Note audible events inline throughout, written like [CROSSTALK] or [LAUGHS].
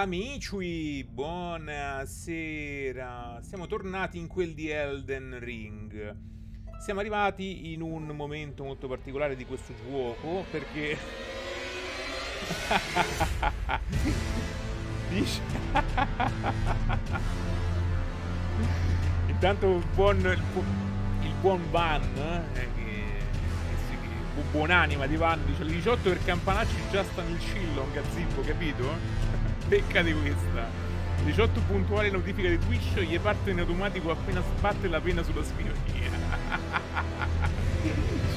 Amici, buonasera. Siamo tornati in quel di Elden Ring. Siamo arrivati in un momento molto particolare di questo gioco perché [LAUGHS] Dice [LAUGHS] Intanto il buon il, il buon Van eh, che, buonanima di Van dice le 18 per Campanacci già sta nel cillo un gazzippo, capito? Becca di questa 18 puntuali notifica di Twitch gli parte in automatico appena sbatte la penna sulla scrivania [LAUGHS]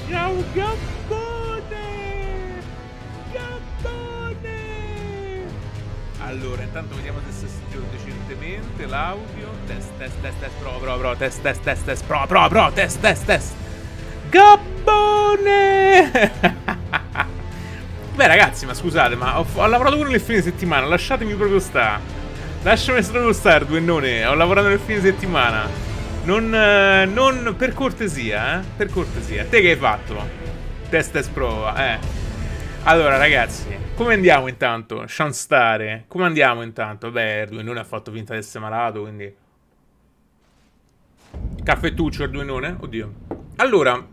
Ciao Gabbone! Gabbone! Allora, intanto vediamo se è sentito decentemente l'audio. Test, test, test, test, prova, prova, prova, test, test, test, test, prova, prova, prova, test, test, test. Gabbone! [LAUGHS] Beh ragazzi, ma scusate, ma ho, ho lavorato pure nel fine settimana, lasciatemi proprio sta. Lasciami proprio stare, duennone, ho lavorato nel fine settimana. Non, eh, non per cortesia, eh? Per cortesia. Te che hai fatto? Test test prova, eh. Allora ragazzi, come andiamo intanto? Shanstare, come andiamo intanto? Beh, Duennone ha fatto finta di essere malato, quindi... Caffettuccio il Duennone? Oddio. Allora,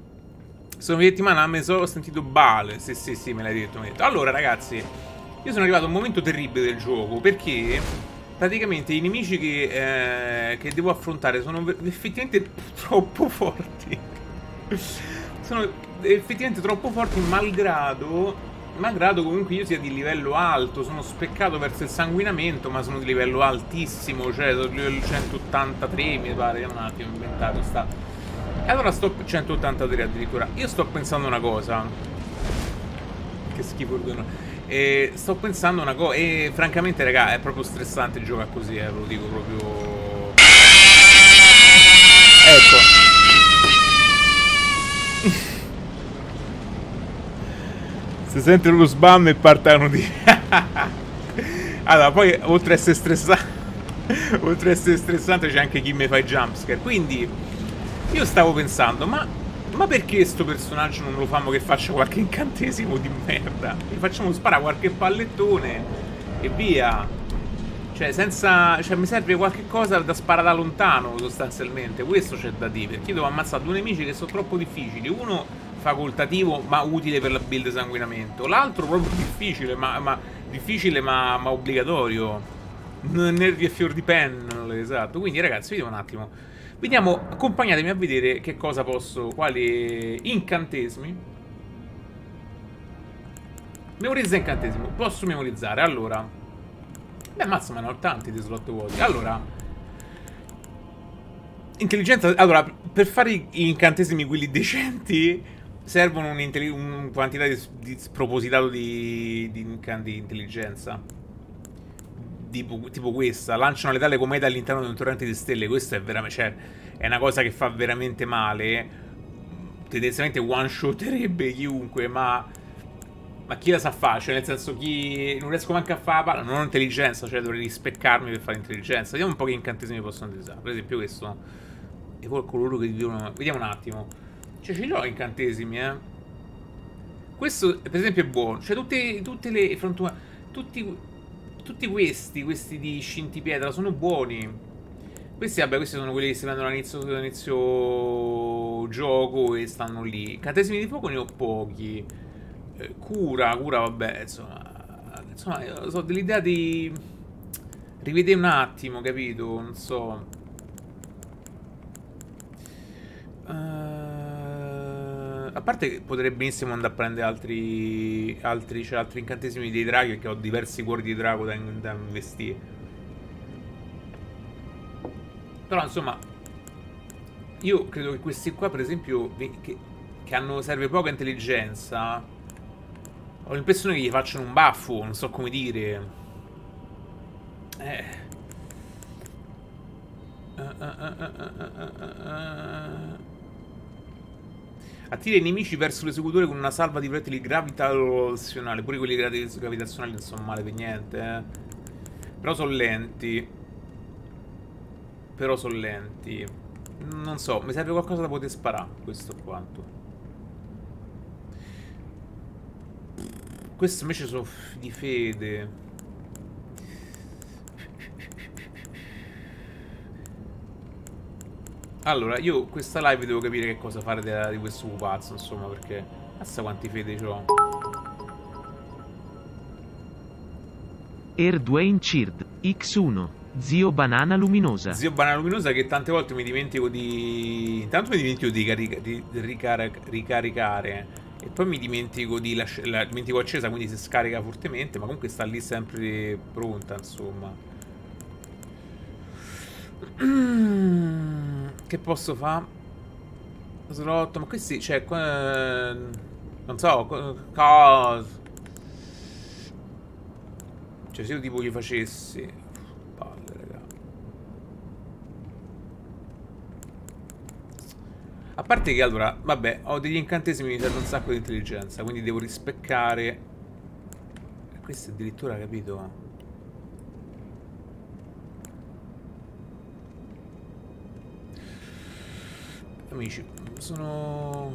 sono settimana mi sono sentito bale. Sì, sì, sì, me l'hai detto, me l'hai detto. Allora, ragazzi, io sono arrivato a un momento terribile del gioco perché praticamente i nemici che, eh, che devo affrontare sono effettivamente troppo forti. [LAUGHS] sono effettivamente troppo forti, malgrado. Malgrado comunque io sia di livello alto, sono speccato verso il sanguinamento, ma sono di livello altissimo, cioè sono di livello 183 mi pare, un attimo, ho inventato sta. Allora sto 183 addirittura. Io sto pensando una cosa. Che schifo il. E sto pensando una cosa. E francamente, raga, è proprio stressante giocare così, eh, ve lo dico proprio. Ecco. [LAUGHS] si sente lo spam e parte la notifica. [LAUGHS] allora, poi oltre a essere stressante. [LAUGHS] oltre a essere stressante c'è anche chi mi fa i jumpscare. Quindi io stavo pensando, ma ma perché sto personaggio non lo famo che faccia qualche incantesimo di merda? Gli facciamo sparare qualche pallettone e via. Cioè, senza... Cioè, mi serve qualche cosa da sparare da lontano, sostanzialmente. Questo c'è da dire. Perché io devo ammazzare due nemici che sono troppo difficili. Uno facoltativo, ma utile per la build sanguinamento. L'altro proprio difficile, ma... ma difficile, ma, ma obbligatorio. Nervi e fior di penna, esatto. Quindi, ragazzi, vediamo un attimo. Vediamo, accompagnatemi a vedere che cosa posso, quali incantesimi. Memorizza incantesimo, posso memorizzare, allora. Beh, mazza, ma ne ho tanti di slot vuoti. Allora. Intelligenza, allora, per fare gli incantesimi quelli decenti servono una un quantità di, di spropositato di, di, di intelligenza tipo, tipo questa, lanciano le tale comete all'interno di un torrente di stelle, questo è veramente, cioè, è una cosa che fa veramente male. Tendenzialmente one shotterebbe chiunque, ma ma chi la sa fare? Cioè, nel senso, chi. Non riesco neanche a fare la palla. Non ho intelligenza, cioè dovrei rispeccarmi per fare intelligenza. Vediamo un po' che incantesimi possono utilizzare. Per esempio, questo. E poi coloro che vivono. Vediamo un attimo. Cioè, ce li ho incantesimi, eh. Questo, per esempio, è buono. Cioè, tutte, tutte le frantumate. Tutti tutti questi, questi di scintipietra, sono buoni. Questi, vabbè, questi sono quelli che si prendono all'inizio, all'inizio gioco e stanno lì. Catesimi di fuoco ne ho pochi. Eh, cura, cura, vabbè, insomma... Insomma, io so dell'idea di... Rivedere un attimo, capito? Non so... Uh... A parte che potrei benissimo andare a prendere altri, altri, cioè altri incantesimi dei draghi perché ho diversi cuori di drago da, da investire. Però insomma, io credo che questi qua per esempio, che, che hanno, serve poca intelligenza, ho l'impressione che gli facciano un baffo, non so come dire. Eh... Uh, uh, uh, Attira i nemici verso l'esecutore con una salva di proiettili gravitazionali. Pure quelli gravitazionali non sono male per niente, eh. Però sono lenti. Però sono lenti. Non so, mi serve qualcosa da poter sparare. Questo quanto. Questo invece sono di fede. Allora, io questa live devo capire che cosa fare di, di questo pupazzo, insomma, perché... Massa quanti fede c'ho. Erdwayne Chird, X1, Zio Banana Luminosa. Zio Banana Luminosa che tante volte mi dimentico di... Intanto mi dimentico di, carica... di ricar... ricaricare e poi mi dimentico di lasciare... La dimentico accesa, quindi si scarica fortemente, ma comunque sta lì sempre pronta, insomma. [CLEARS THROAT] Che posso fare? Slot, ma questi, cioè, qua, non so, cosa. Cioè, se io tipo gli facessi... Palle, raga. A parte che allora, vabbè, ho degli incantesimi, mi serve un sacco di intelligenza, quindi devo rispeccare... Questo addirittura, capito? Amici, sono...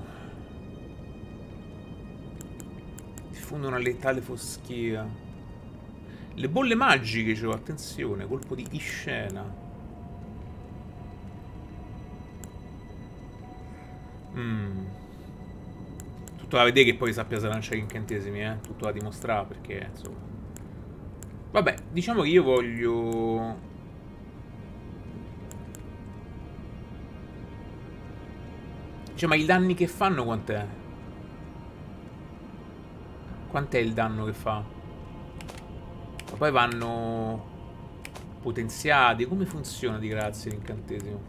Diffondono una letale foschia. Le bolle magiche, c'ho, attenzione, colpo di scena. Mm. Tutto da vedere che poi sappia se lanciare incantesimi, eh. Tutto da dimostrare, perché, insomma... Vabbè, diciamo che io voglio... Cioè, ma i danni che fanno quant'è? Quant'è il danno che fa? Ma poi vanno potenziati. Come funziona di grazia l'incantesimo?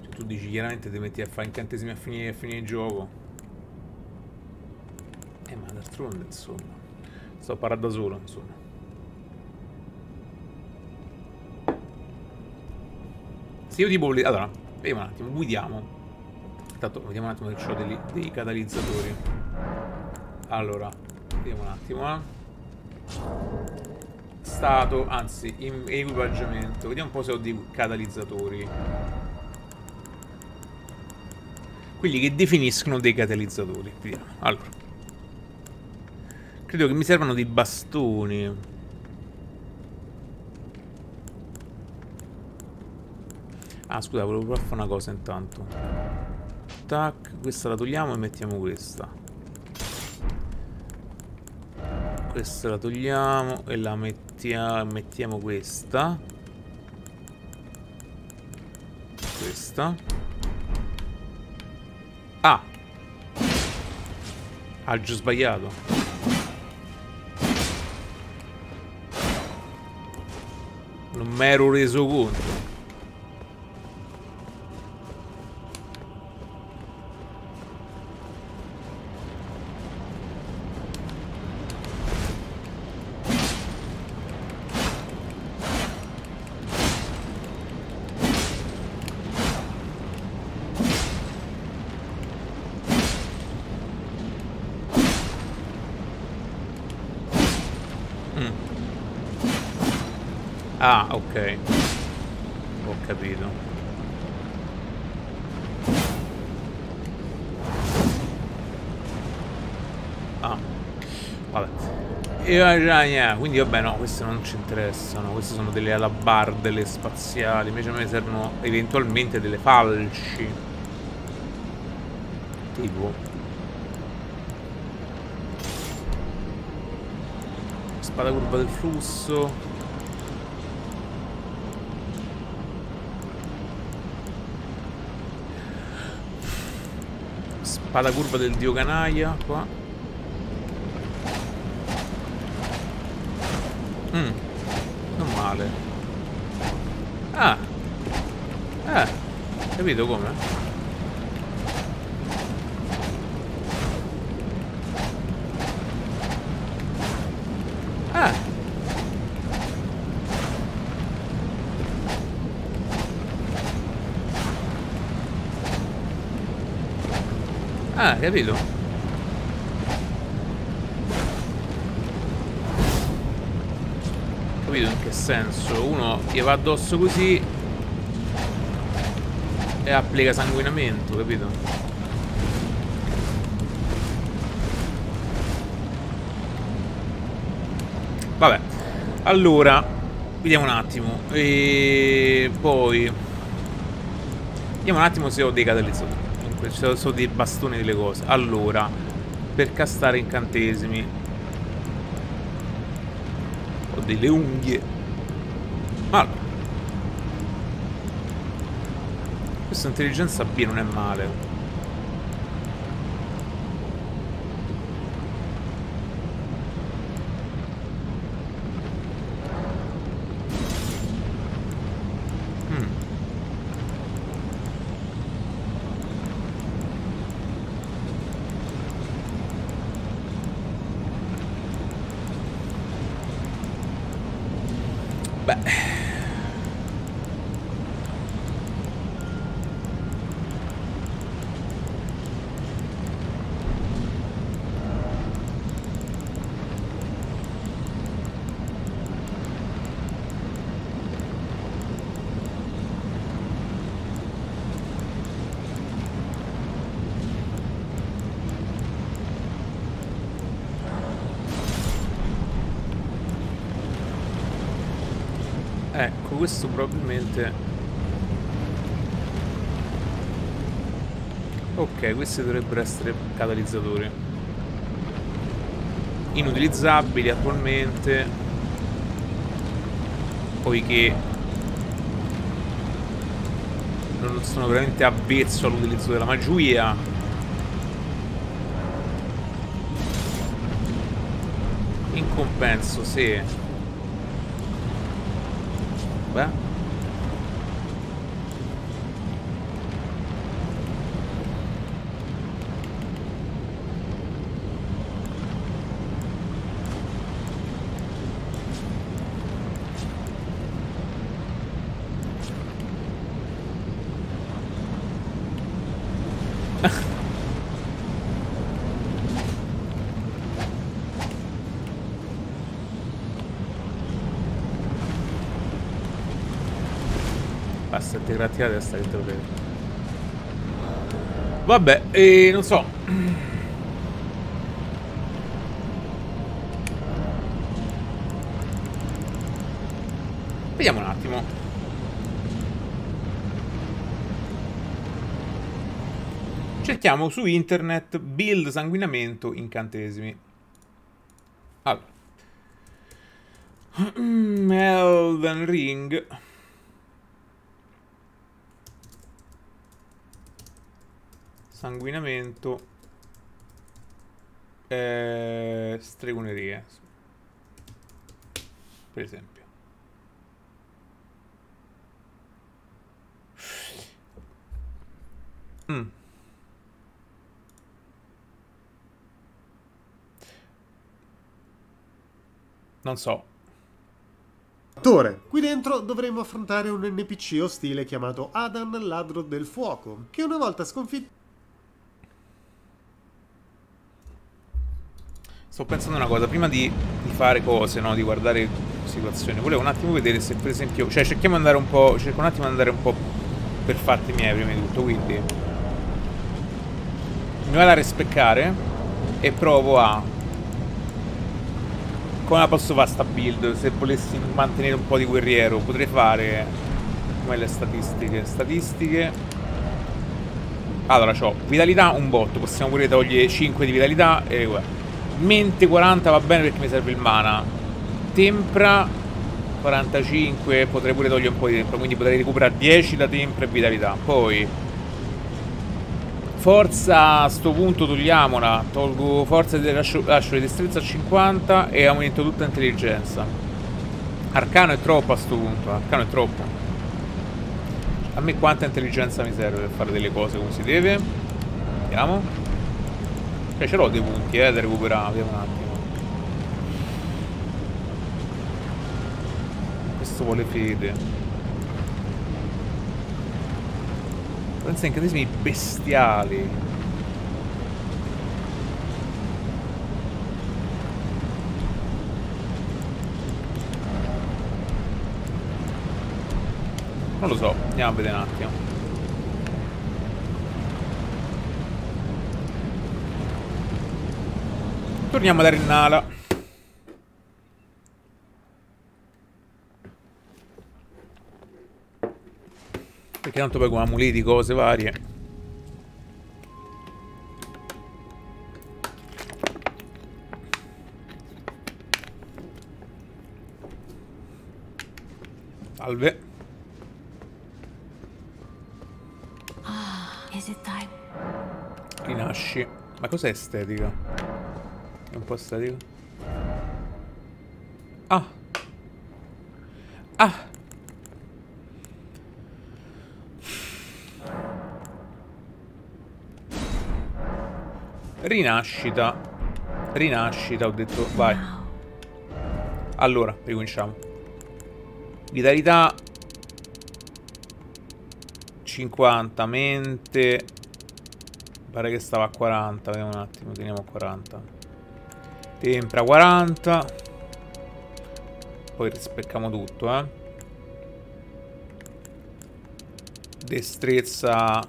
Cioè, tu dici chiaramente ti metti a fare incantesimi a finire, a finire il gioco. Eh, ma d'altronde, insomma. Sto a parlare da solo, insomma. Se io tipo... Allora, vediamo un attimo, guidiamo. Intanto, vediamo un attimo che ho dei, dei catalizzatori. Allora, vediamo un attimo, eh. Stato, anzi, equipaggiamento. Vediamo un po' se ho dei catalizzatori. Quelli che definiscono dei catalizzatori. Vediamo. Allora. Credo che mi servano dei bastoni. Ah, scusa, volevo provare a fare una cosa intanto. Tac, questa la togliamo e mettiamo questa. Questa la togliamo e la mettiamo, mettiamo questa. Questa. Ah! Ha già sbagliato. Non mi ero reso conto. E yeah, quindi vabbè no, queste non ci interessano, queste sono delle alabarde spaziali, invece a me servono eventualmente delle falci. Tipo. Spada curva del flusso. Spada curva del dio canaia qua. Capito come? Ah. Ah, capito? Capito in che senso? Uno gli va addosso così e applica sanguinamento, capito? Vabbè, allora, vediamo un attimo. E poi... Vediamo un attimo se ho dei catalizzatori. Dunque, ci sono dei bastoni delle cose. Allora, per castare incantesimi. Ho delle unghie. Questa intelligenza B non è male. Hmm. Beh. Ecco, questo probabilmente... Ok, questi dovrebbero essere catalizzatori. Inutilizzabili attualmente. Poiché... Non sono veramente avvezzo all'utilizzo della magia. In compenso, se... Beh. Basta te gratti la testa che te lo vedo. Vabbè, e non so. Vediamo un attimo. Cerchiamo su internet build sanguinamento incantesimi. Allora. [CLEARS THROAT] Elden Ring. Sanguinamento. Eh, stregonerie. Per esempio. Mm. Non so. Attore. Qui dentro dovremo affrontare un NPC ostile chiamato Adan Ladro del Fuoco, che una volta sconfitto... Sto pensando una cosa, prima di, di fare cose, no? Di guardare situazioni, volevo un attimo vedere se per esempio... Cioè cerchiamo di andare un po'... Cerco un attimo di andare un po' per fatti miei prima di tutto, quindi... Mi vado a rispeccare e provo a come la posso fare sta build? Se volessi mantenere un po' di guerriero, potrei fare... Come le statistiche? Statistiche... Allora, ho vitalità un botto, possiamo pure togliere 5 di vitalità e guarda. Mente 40 va bene perché mi serve il mana. Tempra 45, potrei pure togliere un po' di tempra, quindi potrei recuperare 10 da tempra e vitalità. Poi Forza a sto punto togliamola. Tolgo forza e lascio, lascio le destrezza a 50 e aumento tutta intelligenza. Arcano è troppo a sto punto. Arcano è troppo. A me quanta intelligenza mi serve per fare delle cose come si deve? Vediamo. Cioè ce l'ho dei punti eh da recuperare. Vediamo un attimo. Questo vuole fede. Pensa incantesimi bestiali. Non lo so, andiamo a vedere un attimo. Torniamo da Rinnala. Perché tanto poi con amuleti, cose varie. Salve. Ah? Rinasci. Ma cos'è estetica? È un po' estetica? Ah. Ah. Rinascita. Rinascita, ho detto. Vai. Allora, ricominciamo. Vitalità 50, mente Pare che stava a 40, vediamo un attimo, teniamo a 40 Tempra 40 Poi rispecchiamo tutto, eh Destrezza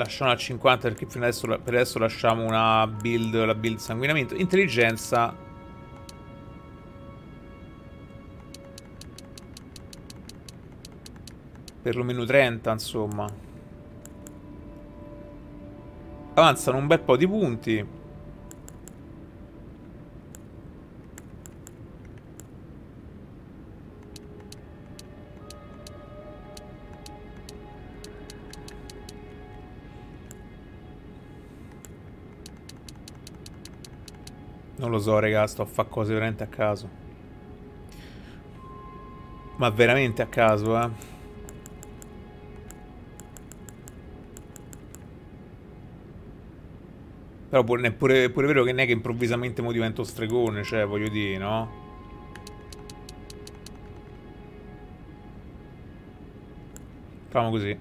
Lasciamo a 50 perché fino adesso, per adesso lasciamo una build, la build sanguinamento. Intelligenza. Per lo meno 30, insomma. Avanzano un bel po' di punti. Non lo so, raga, sto a fare cose veramente a caso. Ma veramente a caso, eh. Però è pure, pure vero che non è che improvvisamente mo divento stregone, cioè, voglio dire, no? Facciamo così.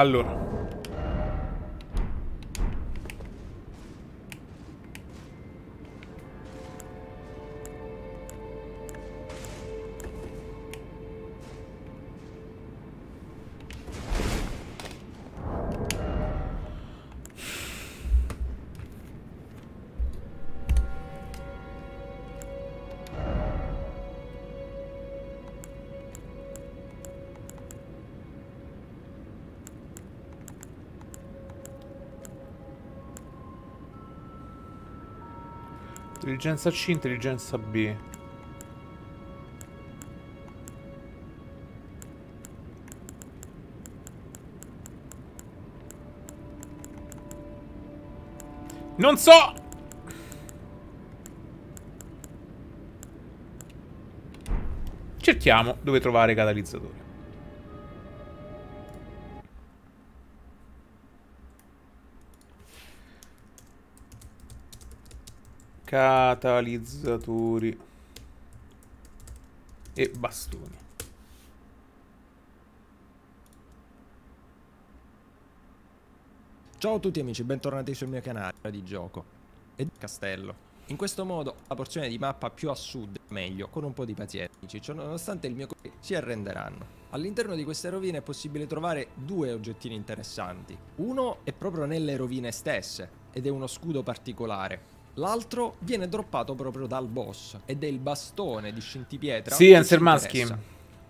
Allora. Intelligenza C, intelligenza B. Non so! Cerchiamo dove trovare catalizzatori. Catalizzatori. E bastoni. Ciao a tutti amici, bentornati sul mio canale di gioco e di castello. In questo modo la porzione di mappa più a sud meglio, con un po' di pazienza, cioè, nonostante il mio co- si arrenderanno. All'interno di queste rovine è possibile trovare due oggettini interessanti. Uno è proprio nelle rovine stesse ed è uno scudo particolare. L'altro viene droppato proprio dal boss ed è il bastone di scintipietra. Sì, interessa.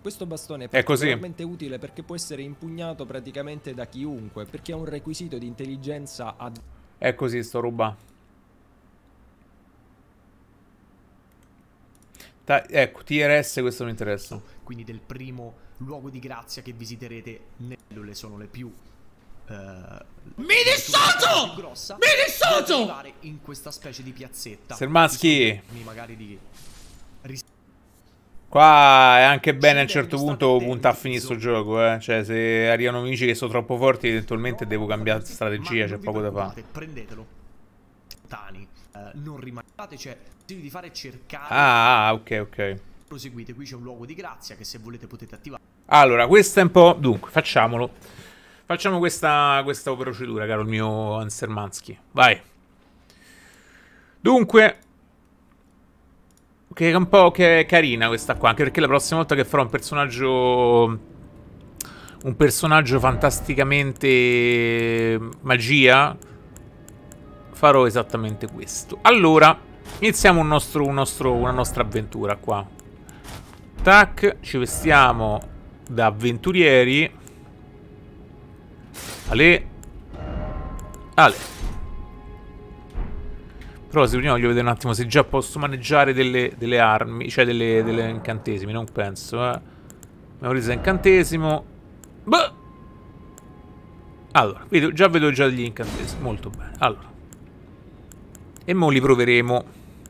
Questo bastone è particolarmente utile perché può essere impugnato praticamente da chiunque, perché ha un requisito di intelligenza ad È così sto ruba. Ta- ecco, TRS questo mi interessa. quindi del primo luogo di grazia che visiterete nelle sono le più eh, Mi dissocio! grossa Mi dissocio! in questa specie di piazzetta Sermaschi. Di Qua è anche bene a un certo punto punta a finire sto gioco, eh. Cioè, se arrivano amici che sono troppo forti, eventualmente devo cambiare strategia, c'è poco da fare. prendetelo Tani eh, non rimanete cioè di fare cercare Ah, ah, ok, ok. proseguite qui c'è un luogo di grazia che se volete potete attivare Allora, questo è un po'... Dunque, facciamolo. Facciamo questa, questa procedura, caro il mio Ansermansky. Vai. Dunque... Che è un po' che è carina questa qua, anche perché la prossima volta che farò un personaggio... Un personaggio fantasticamente... Magia... Farò esattamente questo. Allora, iniziamo un nostro, un nostro, una nostra avventura qua. Tac, ci vestiamo da avventurieri. Ale. Ale. Però se prima voglio vedere un attimo se già posso maneggiare delle, delle armi, cioè delle, delle incantesimi, non penso, eh. Memorizza incantesimo. Beh. Allora, vedo, già vedo già degli incantesimi, molto bene. Allora. E mo li proveremo.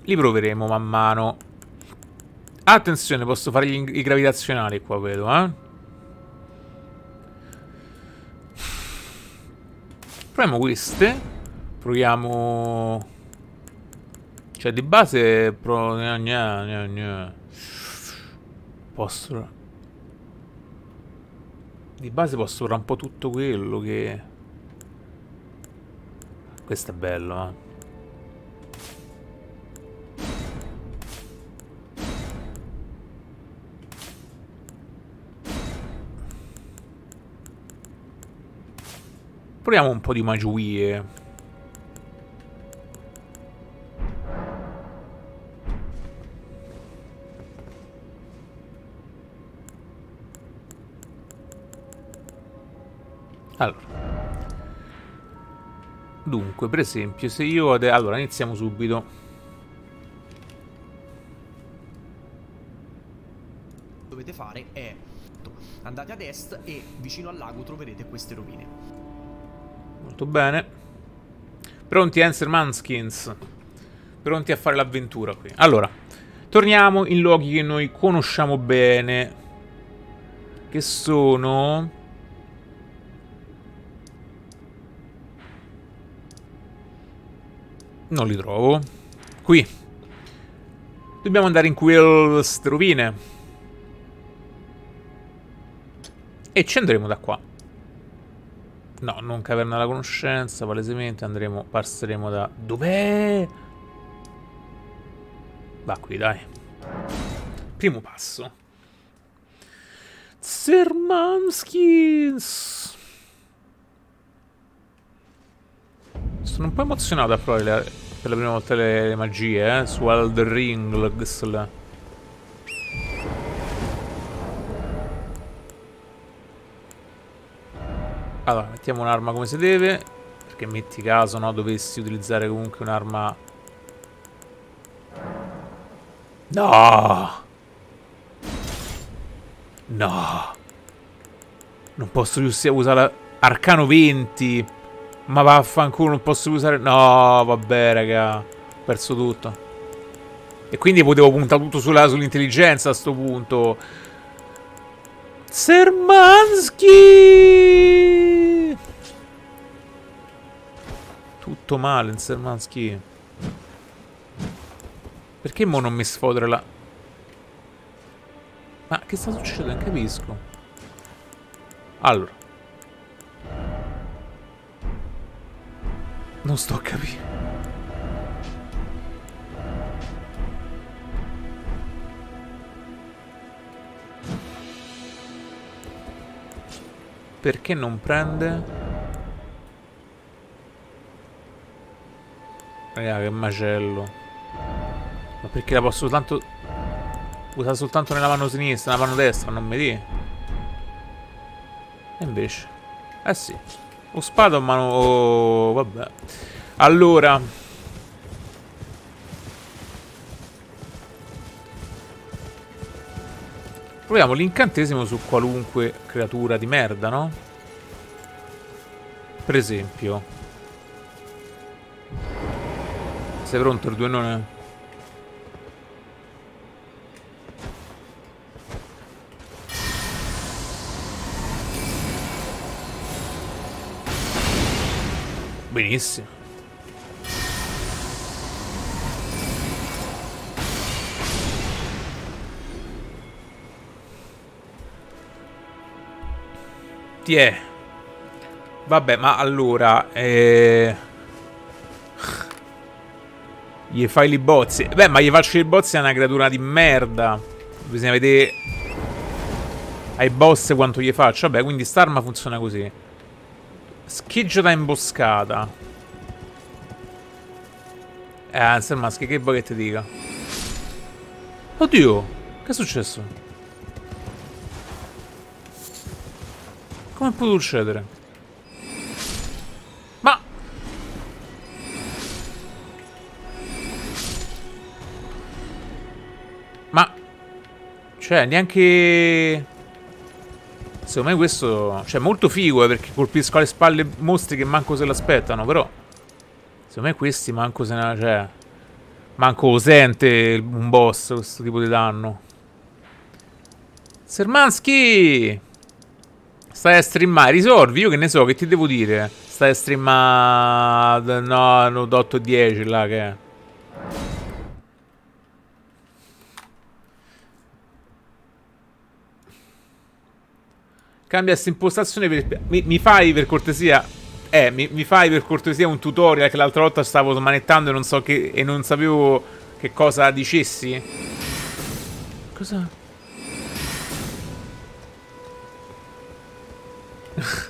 Li proveremo man mano. Attenzione, posso fare gli, i gravitazionali qua, vedo, eh. Proviamo queste. Proviamo... Cioè, di base... Pro... Gna, gna, gna. Posso... Di base posso fare un po' tutto quello che... Questo è bello, eh. Proviamo un po' di magie. Allora. Dunque, per esempio, se io... Allora, iniziamo subito. dovete fare è andate ad est e vicino al lago troverete queste rovine Molto bene. Pronti, Answer Manskins. Pronti a fare l'avventura qui. Allora, torniamo in luoghi che noi conosciamo bene. Che sono... Non li trovo. Qui. Dobbiamo andare in quelle rovine. E ci andremo da qua. No, non caverna della conoscenza, palesemente andremo, passeremo da... Dov'è? Va qui, dai. Primo passo. Zermanskis. Sono un po' emozionato a provare per la prima volta le, magie, eh, su Elder Allora, mettiamo un'arma come si deve. Perché metti caso, no, dovessi utilizzare comunque un'arma... No! No! Non posso più sia- usare Arcano 20. Ma vaffanculo, non posso usare... No, vabbè, raga. Ho perso tutto. E quindi potevo puntare tutto sull'intelligenza a sto punto. Sermansky! Tutto male Sermansky. Perché mo non mi sfodera la... Ma che sta succedendo? Non capisco. Allora. Non sto a capire. Perché non prende? Raga, che macello. Ma perché la posso soltanto... Usare soltanto nella mano sinistra, nella mano destra, non mi di? E invece... Eh sì. O spada o mano... o- vabbè. Allora... Proviamo l'incantesimo su qualunque creatura di merda, no? Per esempio. Sei pronto il due non Benissimo. Ti è. Vabbè, ma allora... Eh... Gli fai li bozzi. Beh, ma gli faccio i bozzi è una creatura di merda. Bisogna vedere... Ai boss quanto gli faccio. Vabbè, quindi st'arma funziona così. Scheggia da imboscata. Eh, maschi, che vuoi che ti dica? Oddio, che è successo? Come è potuto succedere? Cioè, neanche... Secondo me questo... Cioè, molto figo, eh, perché colpisco alle spalle mostri che manco se l'aspettano, però... Secondo me questi manco se ne... Cioè... Manco sente un boss questo tipo di danno. Sermansky! Stai a streamare, risolvi, io che ne so, che ti devo dire? Stai a streamare... No, no, 8 10 là che è. Cambia questa impostazione per... Mi, mi fai per cortesia... Eh, mi, mi fai per cortesia un tutorial che l'altra volta stavo smanettando e non so che... E non sapevo che cosa dicessi? Cosa... [LAUGHS]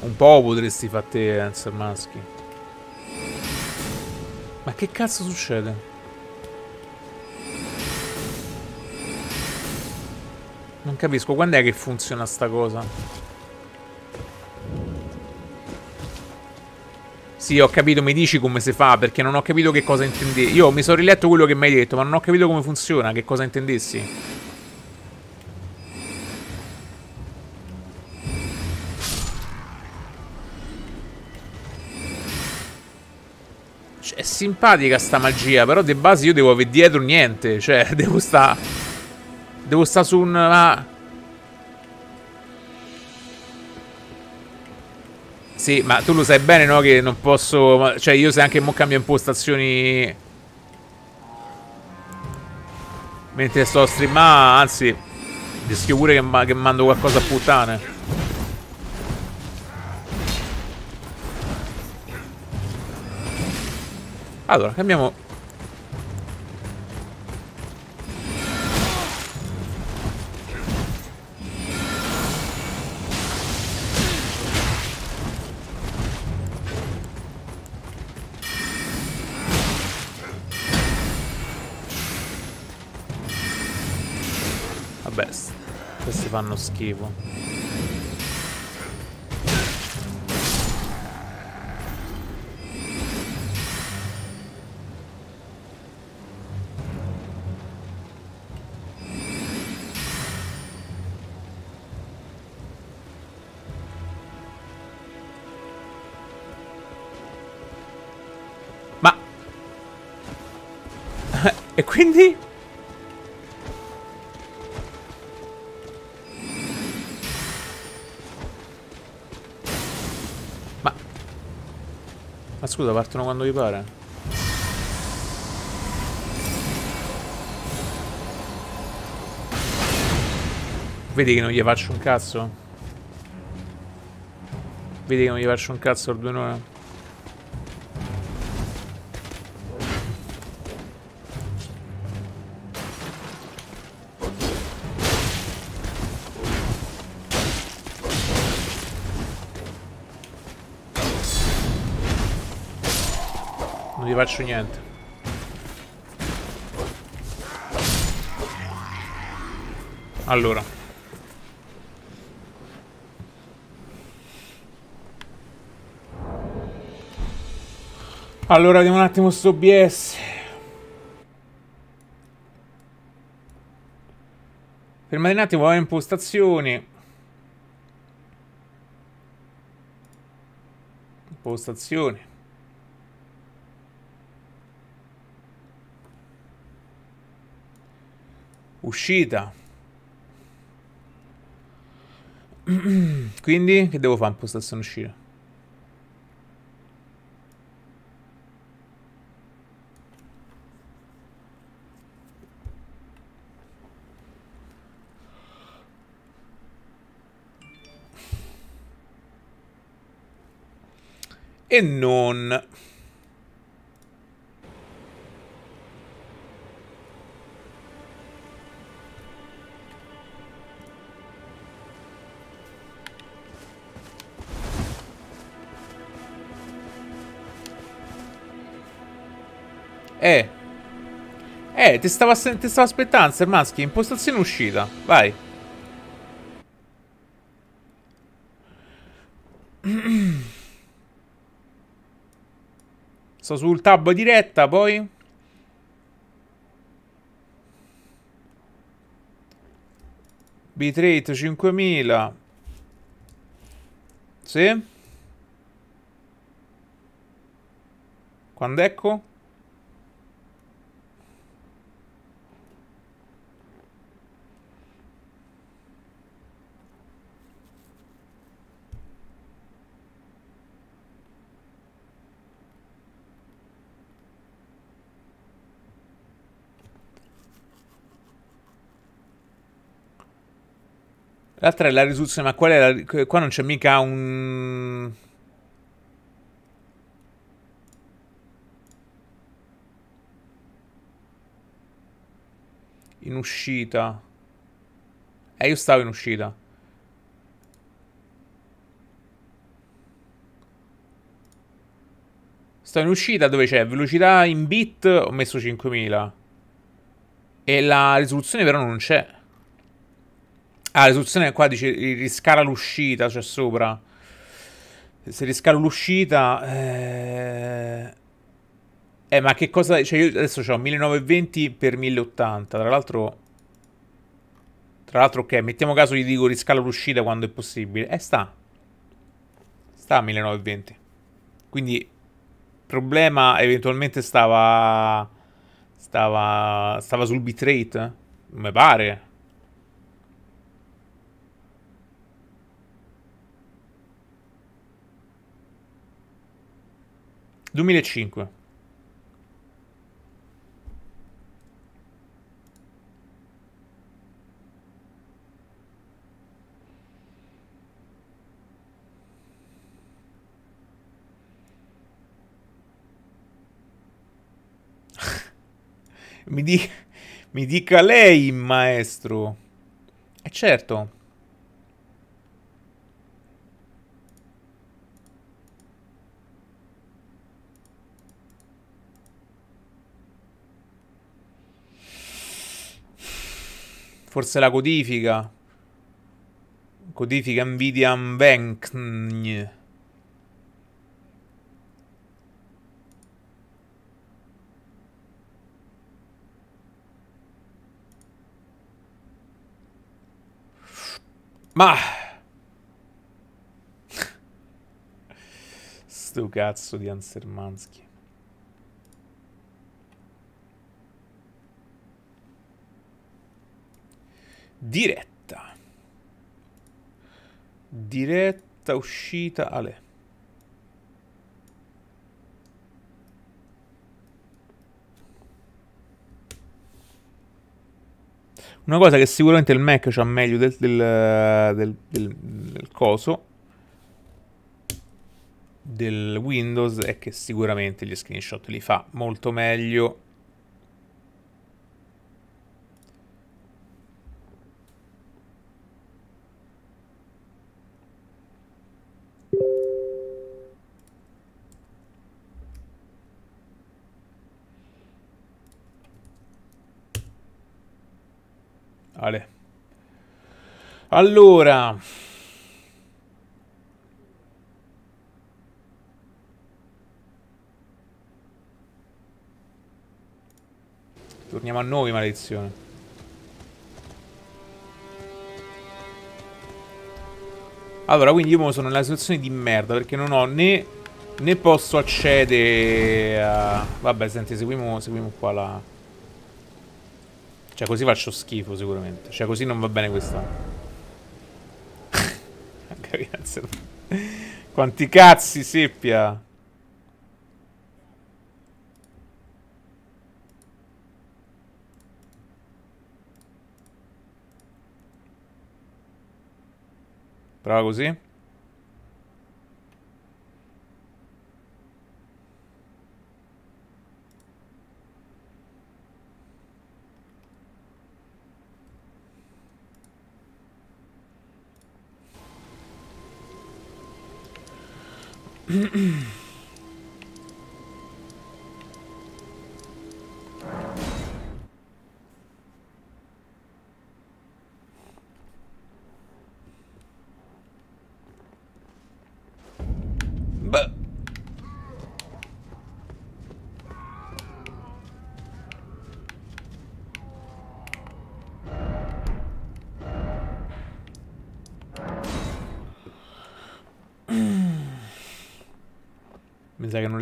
Un po' potresti fare te, Ansel Maschi. Ma che cazzo succede? Non capisco, quando è che funziona sta cosa? Sì, ho capito, mi dici come si fa, perché non ho capito che cosa intendi. Io mi sono riletto quello che mi hai detto, ma non ho capito come funziona, che cosa intendessi. È simpatica sta magia, però di base io devo avere dietro niente. Cioè, [LAUGHS] devo sta... Devo sta su un... ah. Sì, ma tu lo sai bene, no? Che non posso... Cioè, io se anche mo cambio impostazioni... Mentre sto a streamare, anzi, rischio pure che, ma- che mando qualcosa a puttane. Allora, cambiamo... Vabbè, questi fanno schifo. E quindi? Ma... Ma scusa, partono quando vi pare? Vedi che non gli faccio un cazzo? Vedi che non gli faccio un cazzo al due ore? Gli faccio niente. Allora. Allora, vediamo un attimo sto OBS. Fermate un attimo, vai in impostazioni. Impostazioni. Uscita. [CLEARS THROAT] Quindi, che devo fare? Impostazione uscita. E non... Eh, ti stavo, ti stavo aspettando, Sermaschi. Impostazione uscita. Vai. [CLEARS THROAT] Sto sul tab diretta, poi. Bitrate 5000. Sì. Quando ecco? L'altra è la risoluzione, ma qual è la... Qua non c'è mica un... In uscita. Eh, io stavo in uscita. Sto in uscita dove c'è velocità in bit, ho messo 5000. E la risoluzione però non c'è. Ah, la risoluzione qua dice riscala l'uscita, c'è sopra. Se riscalo l'uscita... Eh... eh, ma che cosa... Cioè io adesso ho 1920 per 1080, tra l'altro... Tra l'altro, ok, mettiamo caso gli dico riscala l'uscita quando è possibile. Eh, sta. Sta a 1920. Quindi, problema eventualmente stava... Stava... Stava sul bitrate? Mi pare. 2005. [LAUGHS] mi, di mi dica lei, maestro. E certo. Forse la codifica. Codifica Nvidia Bank. Ma... [LAUGHS] Sto cazzo di Ansermansky. Diretta. Diretta uscita Ale. Una cosa che sicuramente il Mac c'ha meglio del, del, del, del, del coso del Windows è che sicuramente gli screenshot li fa molto meglio Ale. Allora. Torniamo a noi, maledizione. Allora, quindi io sono nella situazione di merda perché non ho né, né posso accedere a... Vabbè, senti, seguiamo, seguiamo qua la... Cioè, così faccio schifo sicuramente. Cioè, così non va bene questa. [LAUGHS] Quanti cazzi, seppia. Prova così. mm [CLEARS THROAT]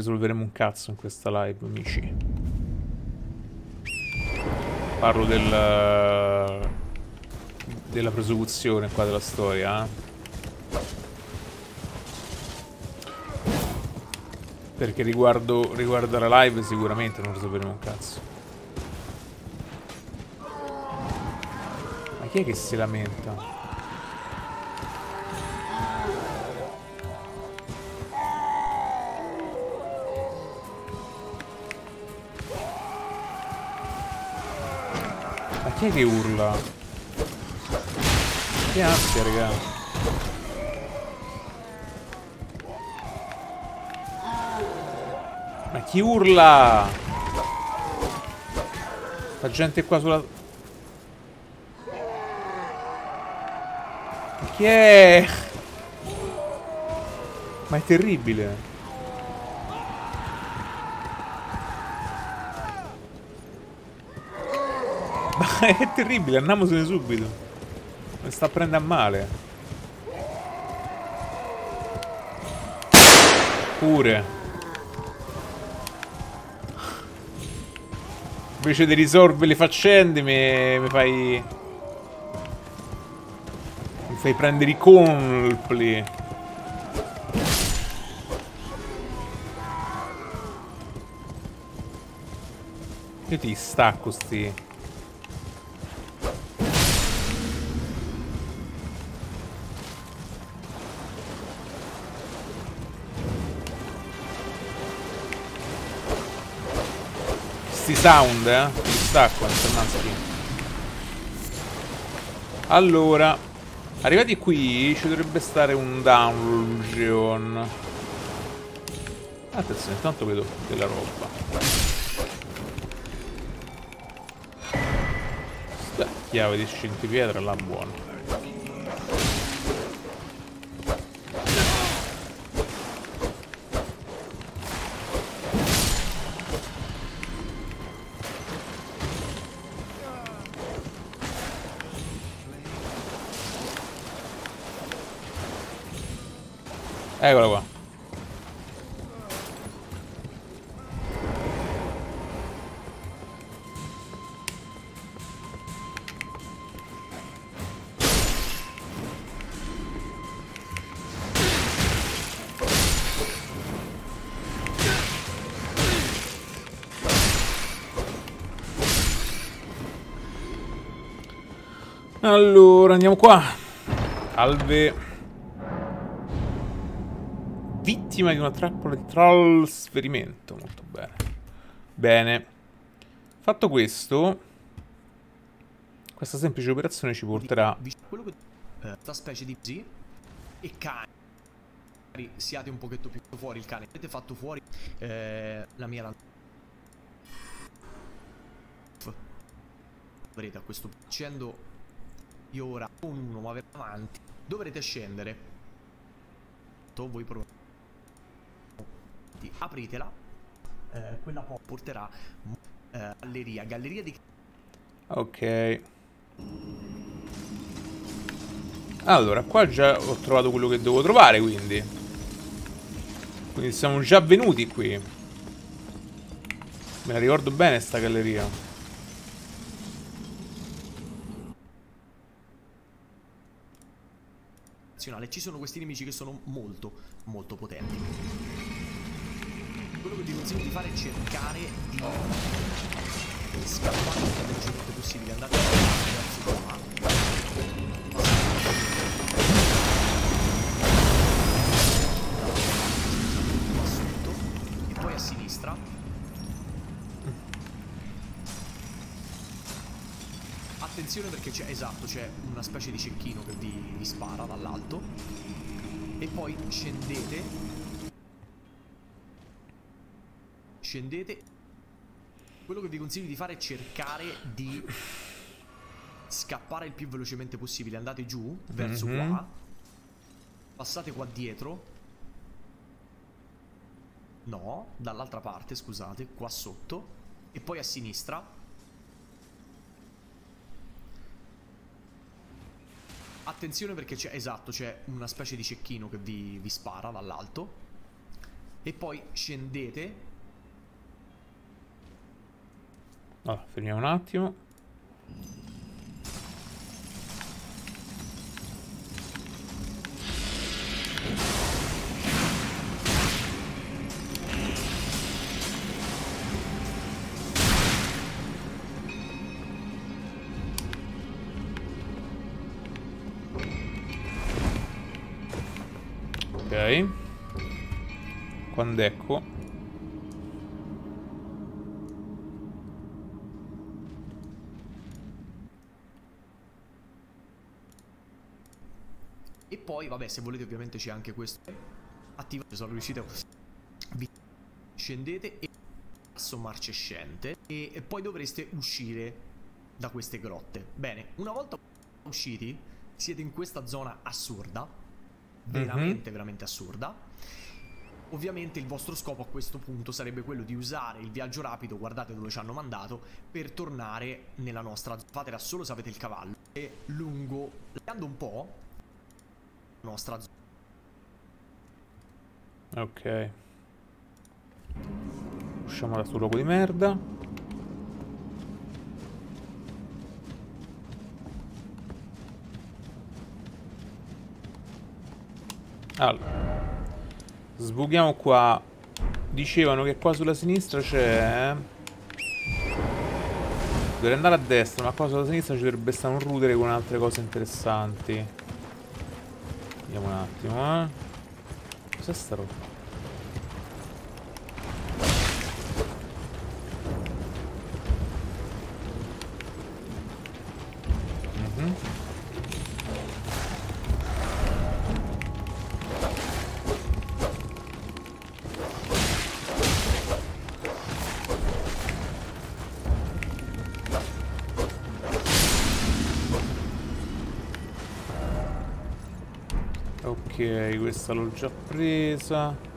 risolveremo un cazzo in questa live, amici. Parlo del... della prosecuzione qua della storia, eh. Perché riguardo, riguardo alla live sicuramente non risolveremo un cazzo. Ma chi è che si lamenta? Chi è che urla? Che ansia, raga. Ma chi urla? La gente qua sulla... Ma chi è? Ma è terribile. Ma [LAUGHS] è terribile, andiamosene subito. Mi sta a male. Pure. Invece di risolvere le faccende mi, mi fai... Mi fai prendere i colpi. Io ti stacco sti... sound, eh? ammazzi. Allora, arrivati qui ci dovrebbe stare un dungeon. Attenzione, intanto vedo della roba. Sta chiave di scintipietra là buona. Andiamo qua. Salve. Vittima di una trappola di trasferimento. Molto bene. Bene. Fatto questo, questa semplice operazione ci porterà... Quello che... Eh, questa specie di così e cani. Magari Siate un pochetto più fuori il cane. Avete fatto fuori eh, la mia lan- F. Vedrete a questo punto. Scendo io ora con uno ma avanti. Dovrete scendere. Voi provate. Apritela. Eh, quella po- porterà eh, galleria. Galleria di Ok. Allora, qua già ho trovato quello che devo trovare, quindi. Quindi siamo già venuti qui. Me la ricordo bene sta galleria. Nazionale. Ci sono questi nemici che sono molto, molto potenti. Quello che vi consiglio di fare è cercare di scappare il più velocemente possibile. Andate verso perché c'è, esatto, c'è una specie di cecchino che vi, vi spara dall'alto. E poi scendete. Scendete. Quello che vi consiglio di fare è cercare di scappare il più velocemente possibile. Andate giù, verso Mhm. qua. Passate qua dietro. No, dall'altra parte, scusate, qua sotto. E poi a sinistra. Attenzione perché c'è, esatto, c'è una specie di cecchino che vi, vi spara dall'alto. E poi scendete. Allora, fermiamo un attimo. Quando ecco. E poi, vabbè, se volete ovviamente c'è anche questo. Attivate, sono riuscite a... vi- Scendete e passo marcescente. E, e poi dovreste uscire da queste grotte. Bene, una volta usciti, siete in questa zona assurda. Veramente, veramente assurda. Ovviamente il vostro scopo a questo punto sarebbe quello di usare il viaggio rapido, guardate dove ci hanno mandato, per tornare nella nostra zona. Fatela solo se avete il cavallo. E lungo, andando un po', la nostra zona. Ok. Usciamo da sto luogo di merda. Allora. Sbughiamo qua. Dicevano che qua sulla sinistra c'è... Dovrei andare a destra, ma qua sulla sinistra ci dovrebbe stare un router con altre cose interessanti. Vediamo un attimo, eh. Cos'è sta roba? Questa l'ho già presa.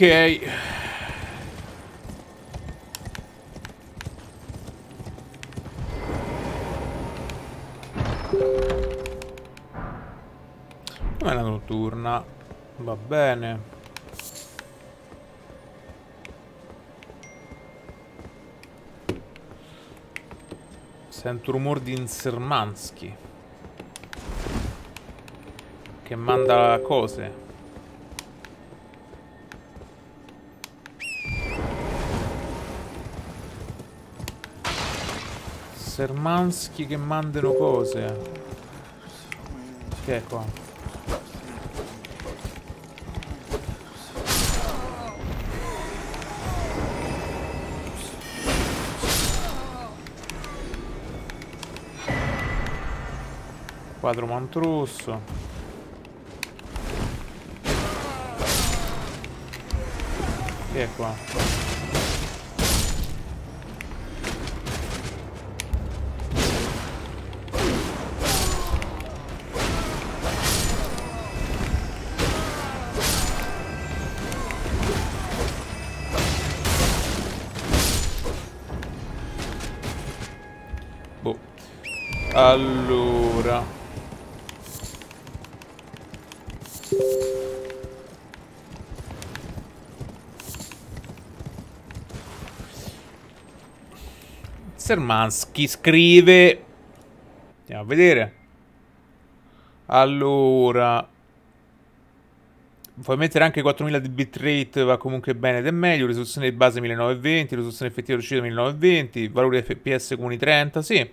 Ok. La notturna? Va bene. Sento rumor di Insermansky. Che manda cose. Sermansky che mandano cose. Che è qua? Quadro mantrosso. Che è qua? Sermansky scrive. Andiamo a vedere. Allora. Puoi mettere anche 4000 di bitrate, va comunque bene ed è meglio. Risoluzione di base 1920, risoluzione effettiva uscita 1920, valori FPS comuni 30, sì.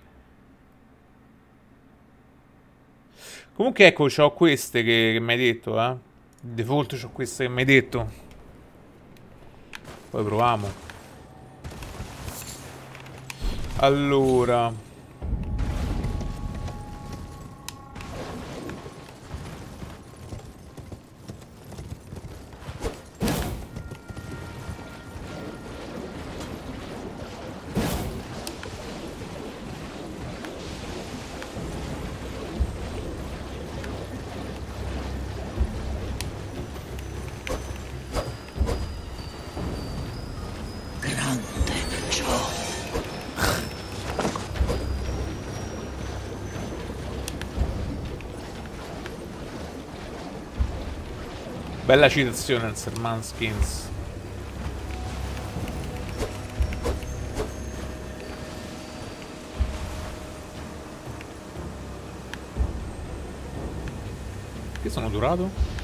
Comunque ecco, ho queste che, che mi hai detto, eh. Default ho queste che mi hai detto. Poi proviamo. Allora. Bella citazione al Sermanskins. Che sono durato?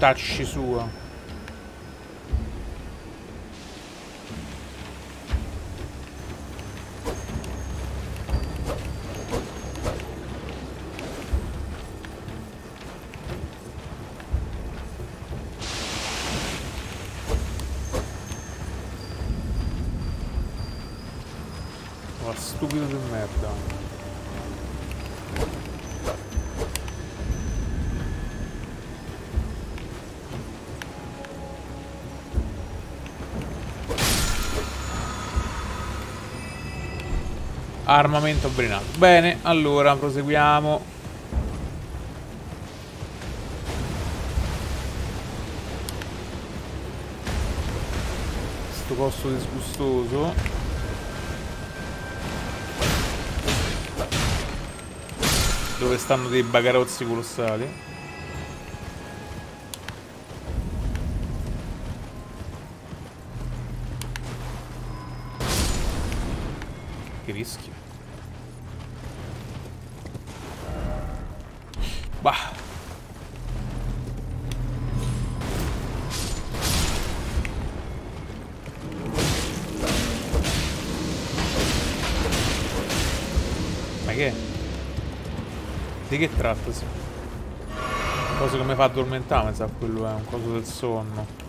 Tacci sua. Armamento avvelenato. Bene, allora proseguiamo. Sto costo disgustoso. Dove stanno dei bagarozzi colossali. Che trattasi? Cosa che mi fa addormentare, mi sa quello è un coso del sonno.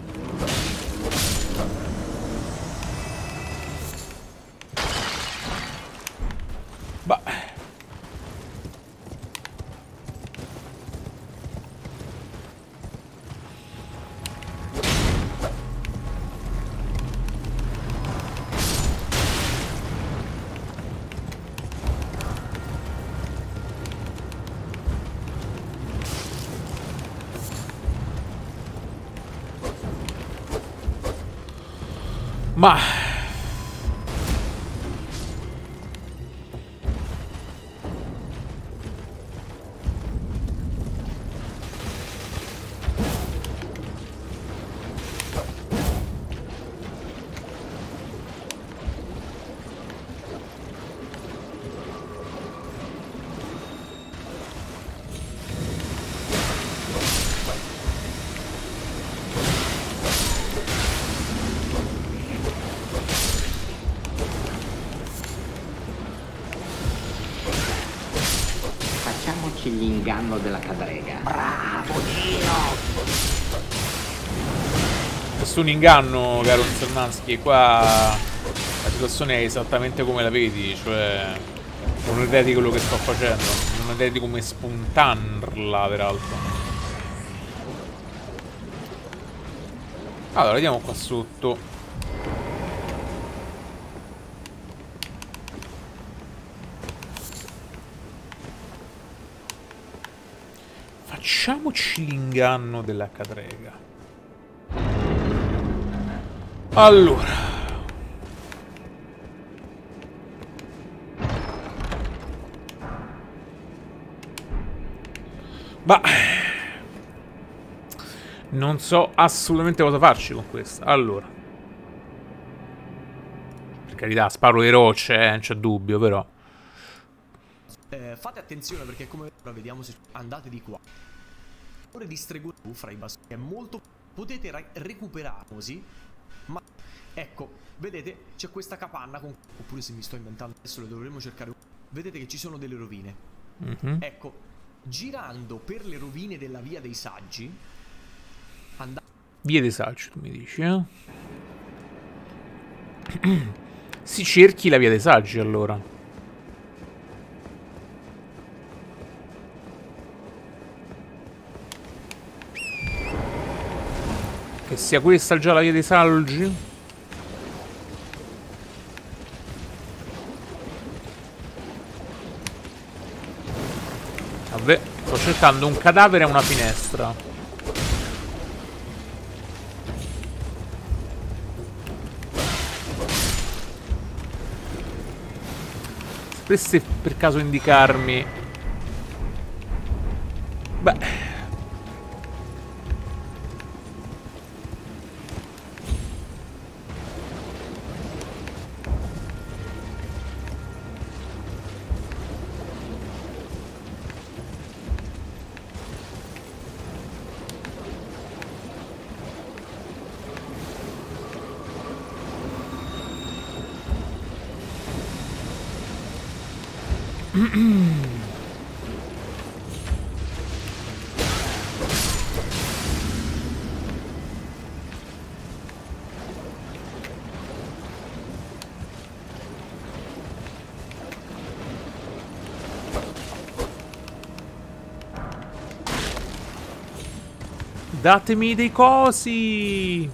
Ma Nessun inganno, caro Zernansky, qua la situazione è esattamente come la vedi, cioè non ho idea di quello che sto facendo, non ho idea di come spuntarla peraltro. Allora, vediamo qua sotto. Facciamoci l'inganno della cadrega. Allora. Ma non so assolutamente cosa farci con questa. Allora. Per carità, sparo le rocce, eh, non c'è dubbio, però. Eh, fate attenzione perché come ora vediamo se andate di qua. Ore di stregone fra i bastoni è molto potete ra- recuperare così. Ecco, vedete c'è questa capanna con oppure se mi sto inventando adesso le dovremmo cercare. Vedete che ci sono delle rovine. Mhm. Ecco, girando per le rovine della via dei saggi andate Via dei saggi, tu mi dici, eh? [CLEARS THROAT] si cerchi la via dei saggi, allora. Che sia questa già la via dei saggi? Vabbè, sto cercando un cadavere e una finestra. Sapreste per caso indicarmi... Beh... Datemi dei cosi!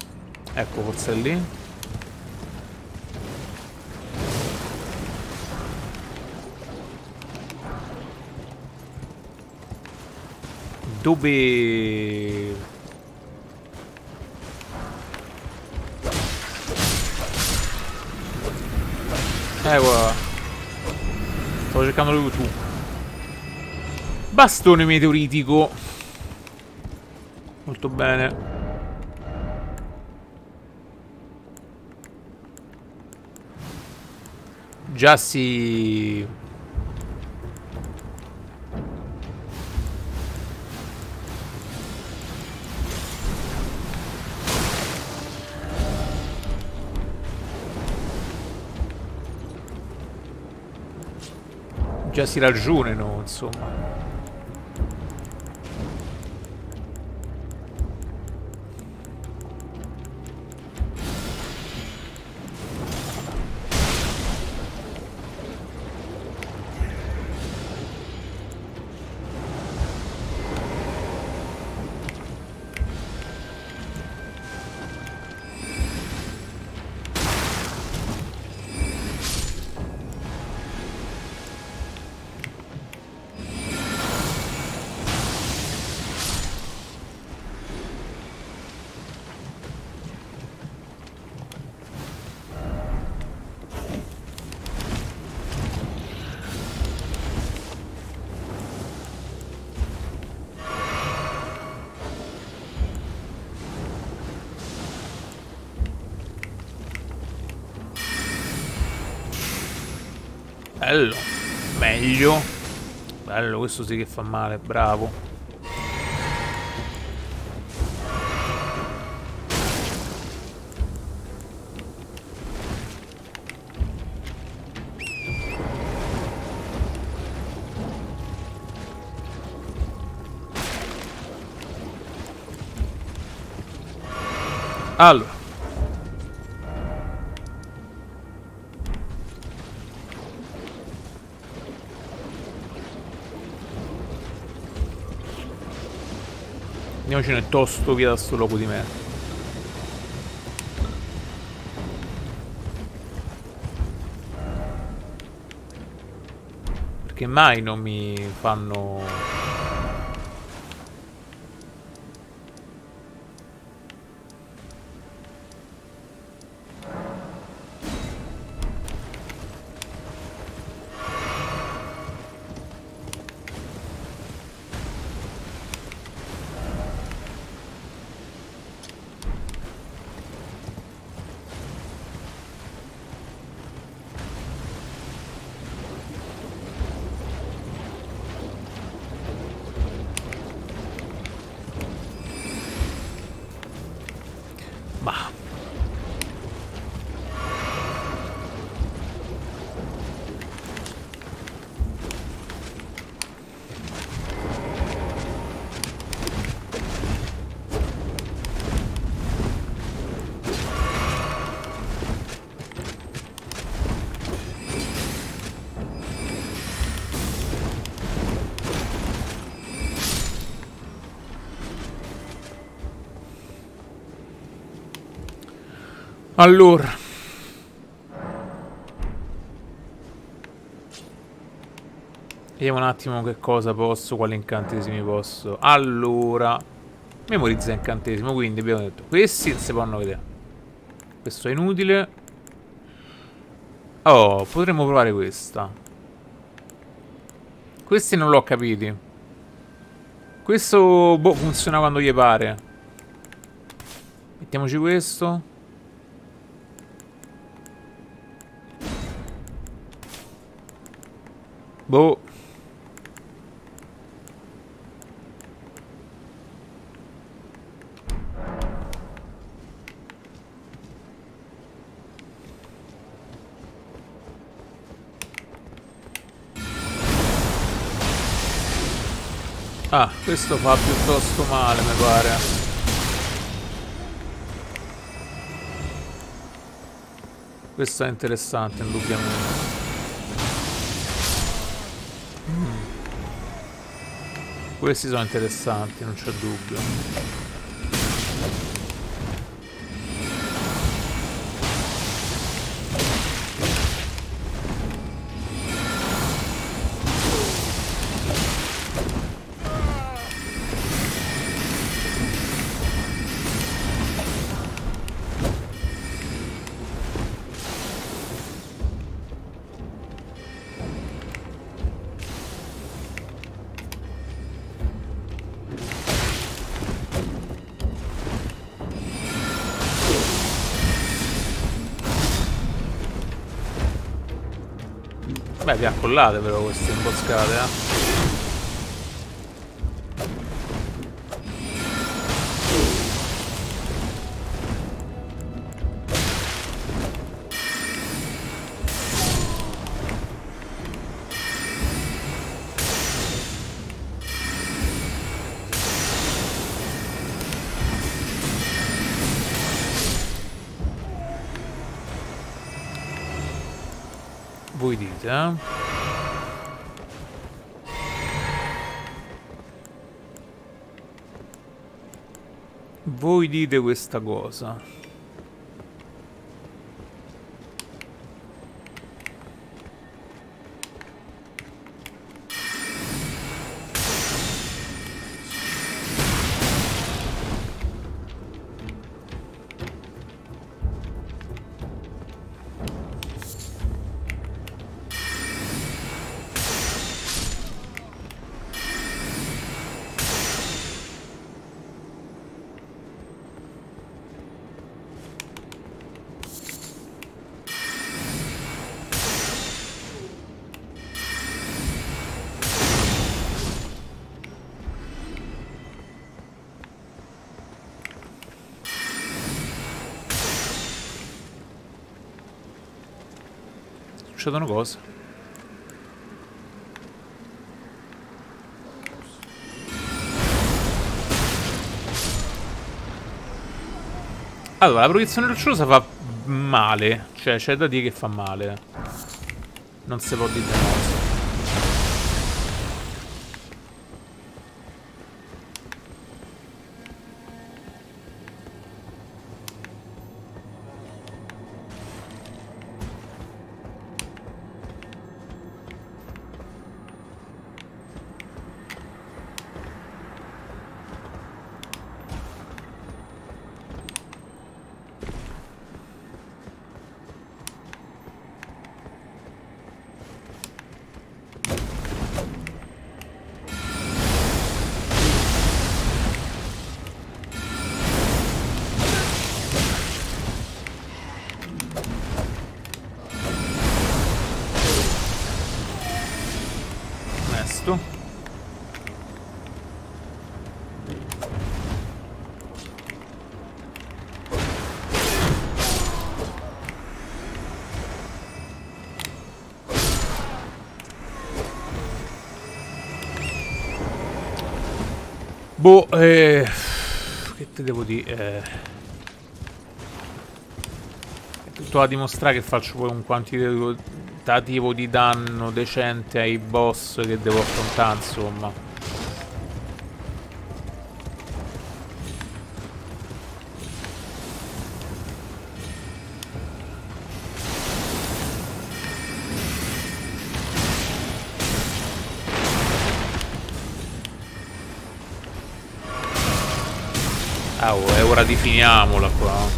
Ecco, forse è lì. Dove... Eh, guarda. Stavo cercando lui tu. Bastone meteoritico. Molto bene. già si... Già si ragionano, insomma. Bello. Meglio. Bello, questo sì che fa male, bravo. Allora. Andiamocene tosto via da sto loco di me. Perché mai non mi fanno... Allora. Vediamo un attimo che cosa posso, quali incantesimi posso. Allora, memorizza incantesimo, quindi abbiamo detto questi non si possono vedere. Questo è inutile. Oh, potremmo provare questa. Questi non l'ho capiti. Questo boh, funziona quando gli pare. Mettiamoci questo. Boh. Ah, questo fa piuttosto male, mi pare. Questo è interessante, indubbiamente. Questi sono interessanti, non c'è dubbio. Beh, vi accollate però queste imboscate, eh. Eh? Voi dite questa cosa. Succedono cose. Allora, la proiezione rocciosa fa male. Cioè, c'è da dire che fa male. Non si può dire no. Boh, eh, che te devo dire? Eh, è tutto da dimostrare che faccio poi un quantitativo di danno decente ai boss che devo affrontare, insomma. Oh, è ora di finiamola qua.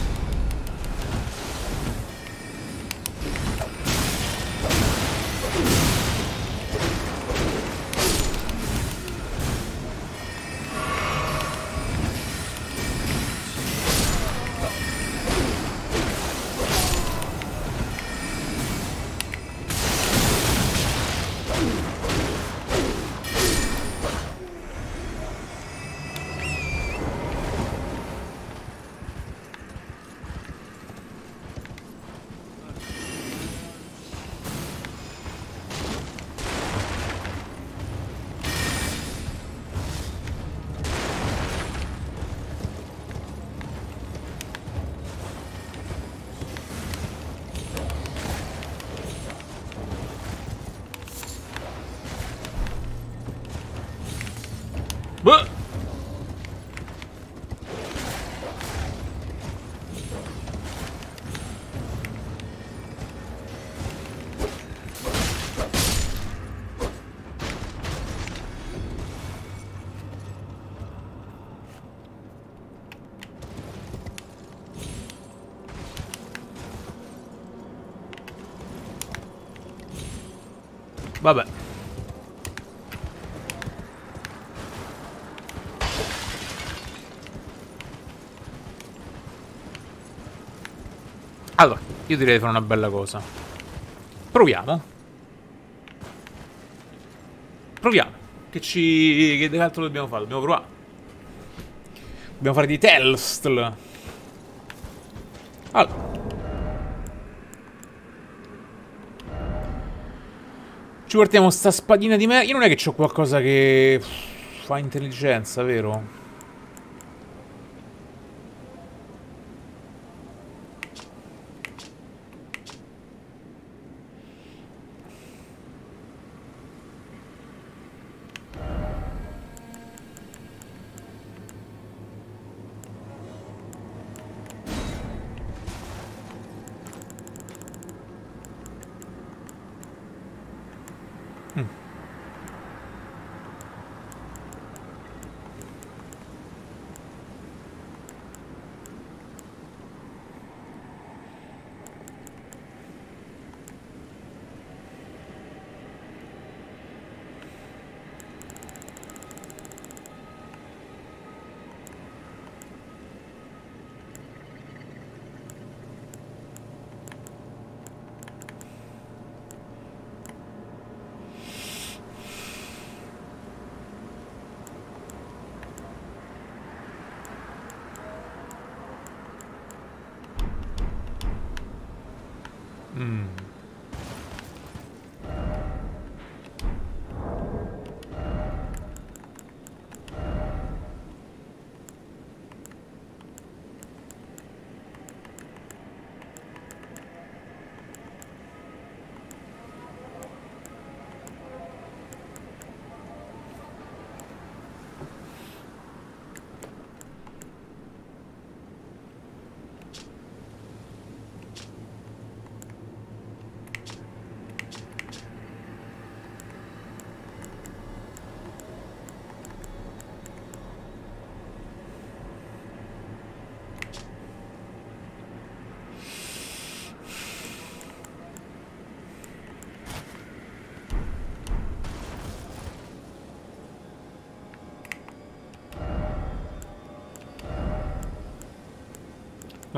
Vabbè. Allora, io direi di fare una bella cosa. Proviamo. Proviamo. Che ci... Che altro dobbiamo fare? Dobbiamo provare. Dobbiamo fare di Telstl. Ci portiamo sta spadina di me. Io non è che ho qualcosa che fa intelligenza, vero?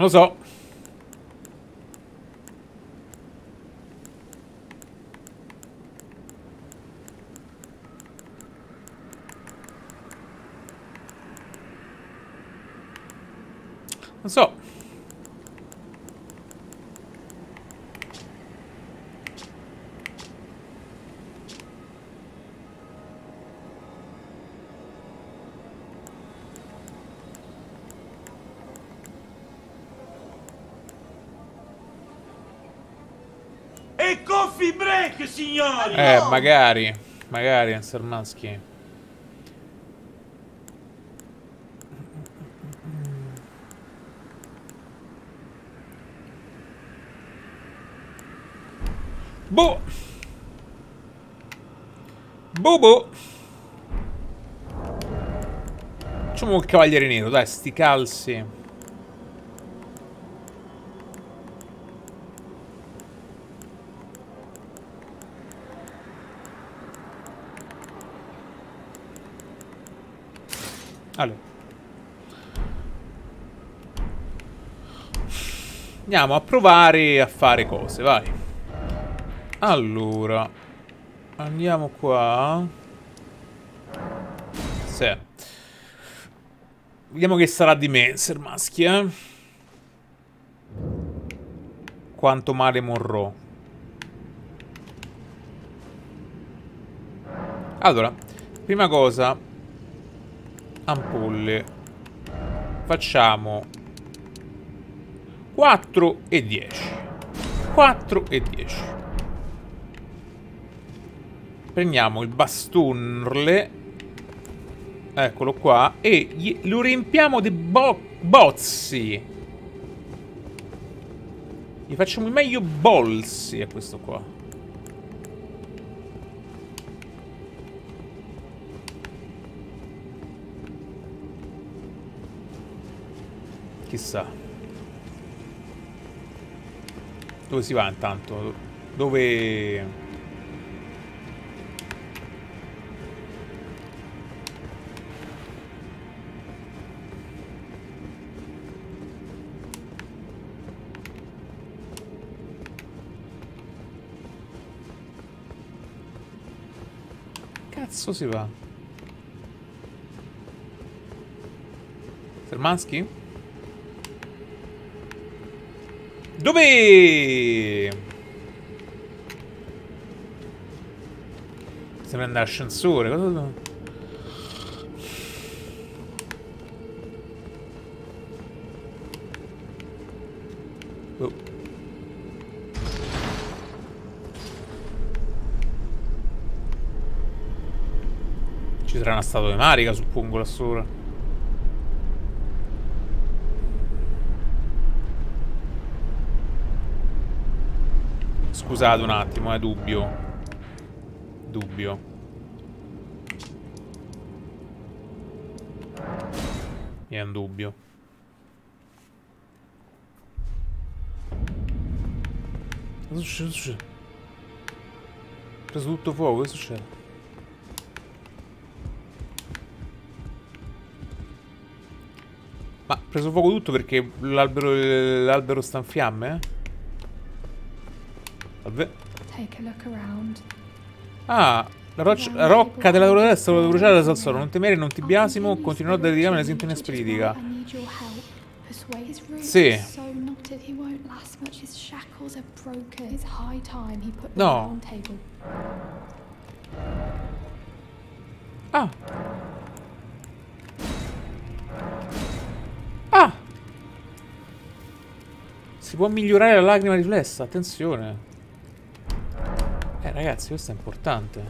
Non lo so. Non so. E break, signori! Eh, magari. Magari, Ansermansky. Boh. Boh boh. Facciamo il cavaliere nero, dai, sti calzi. Allora. Andiamo a provare a fare cose, vai. Allora. Andiamo qua. Sì. Vediamo che sarà di Menser, maschi, eh. Quanto male morrò. Allora, prima cosa, ampolle. Facciamo 4 e 10. 4 e 10. Prendiamo il bastonle. Eccolo qua. E lo riempiamo di bo- bozzi. Gli facciamo i meglio bolsi a questo qua. Chissà. Dove si va intanto? Dove... Cazzo si va? Sermansky? Dove? Si prende l'ascensore, cosa... Oh. Ci sarà una statua di Marica, suppongo, là sopra. Scusate un attimo, è dubbio. Dubbio. È un dubbio. Cosa succede? Cosa succede? Preso tutto fuoco, cosa succede? Ma preso fuoco tutto perché l'albero sta in fiamme? Eh? Ah, la, roccia- la rocca della tua testa vuole bruciare la salsolo. Non temere, non ti biasimo. Continuerò a dedicare una sintonia spiritica. Sì. No. Ah. Ah. Si può migliorare la lacrima riflessa, attenzione. Ragazzi, questo è importante.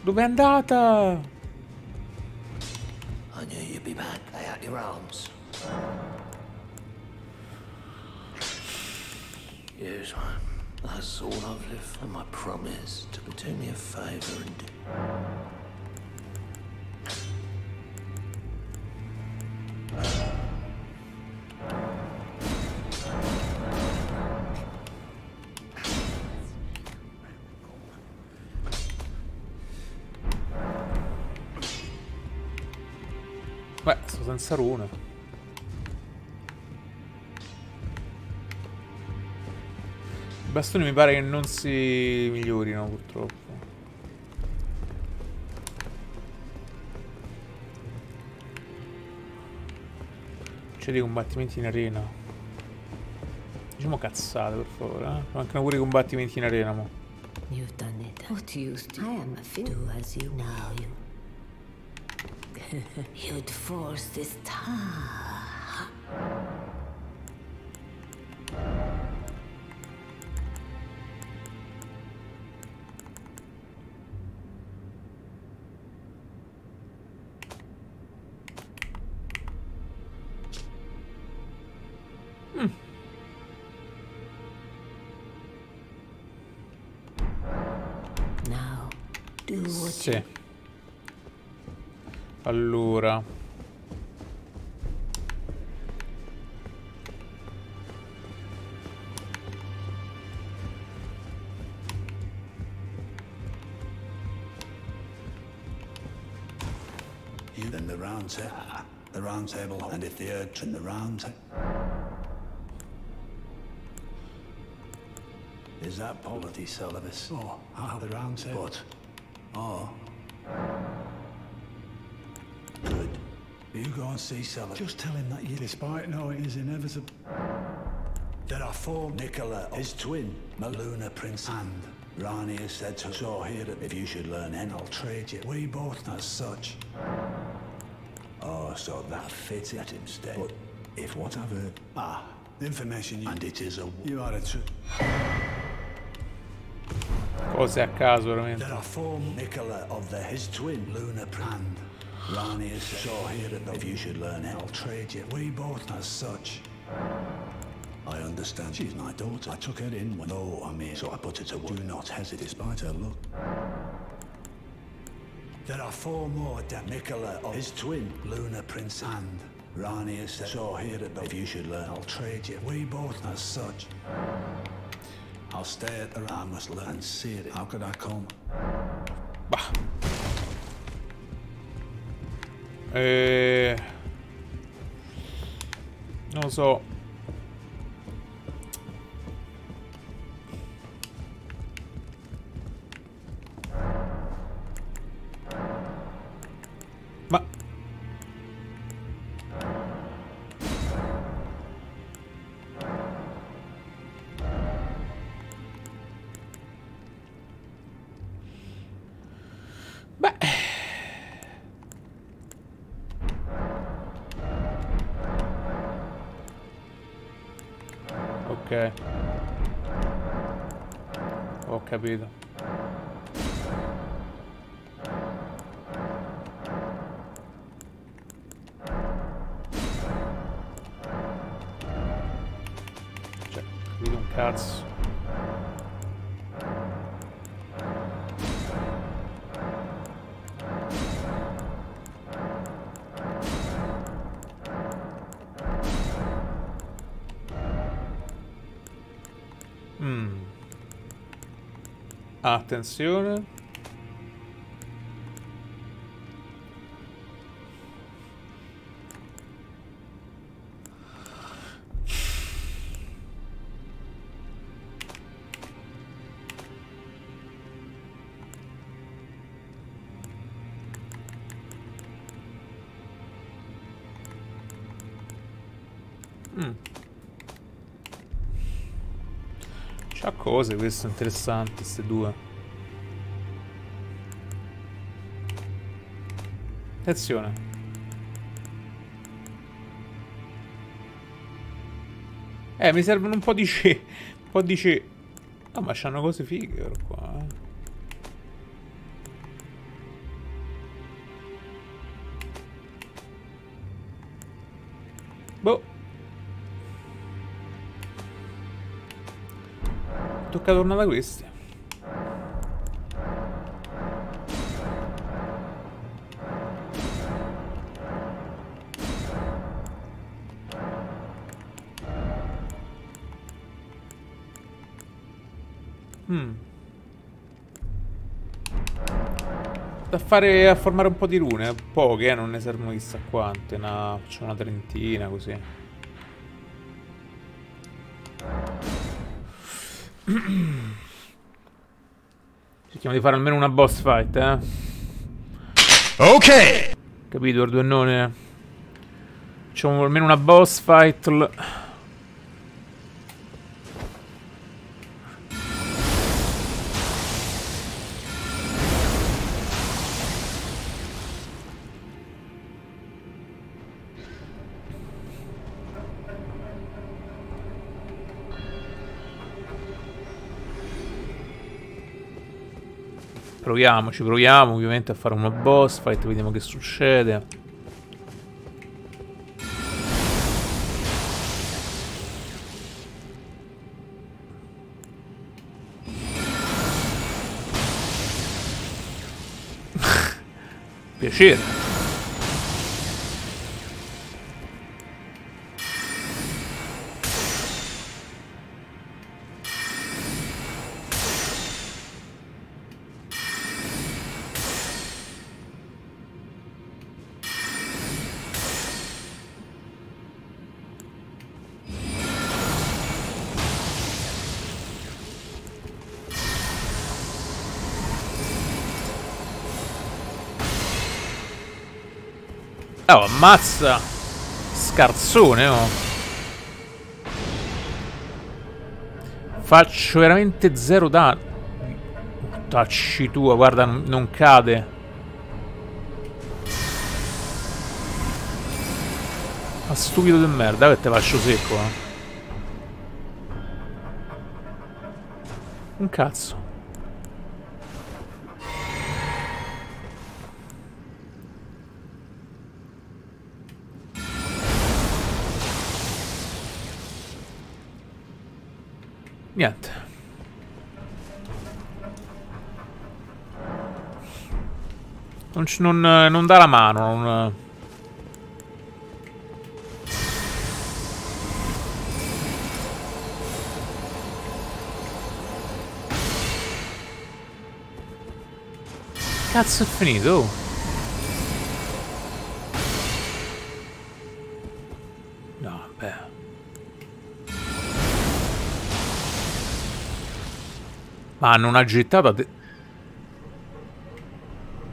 Dove è andata? Sto senza runa. I bastoni mi pare che non si migliorino purtroppo. C'è dei combattimenti in arena. Diciamo cazzate per favore, eh? Mancano pure i combattimenti in arena, mo. You've done it. What used to I am do as you now you. [LAUGHS] You'd force this time. Table, and if the urge in the round Is that polity syllabus? Oh, ah, the round table. But, oh. Good. You go and see syllabus. Just tell him that you... Despite knowing it is inevitable. There are four Nicola, his twin, Maluna Prince, and Rani has said to so here that if you should learn any, I'll trade you. We both as such. So that fits it instead. But if what I've heard... Ah, the information you... And it is a... You are a true... Cose a caso, veramente. There are four Nicola of the his twin, Luna Prand. Rani is so here that if you should learn it, I'll trade you. We both as such. I understand she's my daughter. I took her in when No, I'm here, so I put her to work. Do not hesitate despite her look. There are four more that of his twin, Luna Prince and Rani is so here that if you should learn, I'll trade you. We both as such. I'll stay at the I must learn see it. How could I come? Bah. Eh... Non so. Capito. Attenzione. Cose questo interessanti, queste due. Attenzione. Eh, mi servono un po' di C. [LAUGHS] Un po' di C. Ah, ma c'hanno cose fighe però qua, Tocca tornare da questi. Mm. Da fare a formare un po' di rune, poche, eh, non ne servono chissà quante, una, faccio una trentina così. [CLEARS THROAT] Cerchiamo di fare almeno una boss fight, eh. Ok! Capito, Arduinone? Facciamo almeno una boss fight. L- Proviamoci, proviamo ovviamente a fare una boss fight, vediamo che succede. [LAUGHS] Piacere. Oh, ammazza! Scarzone, oh! Faccio veramente zero danno. Tacci tua, guarda, non, cade. Ma stupido di merda, che te faccio secco, eh. Un cazzo. Niente. Non, non, non dà la mano. Non... Cazzo è finito? oh? Ma hanno una gittata... te-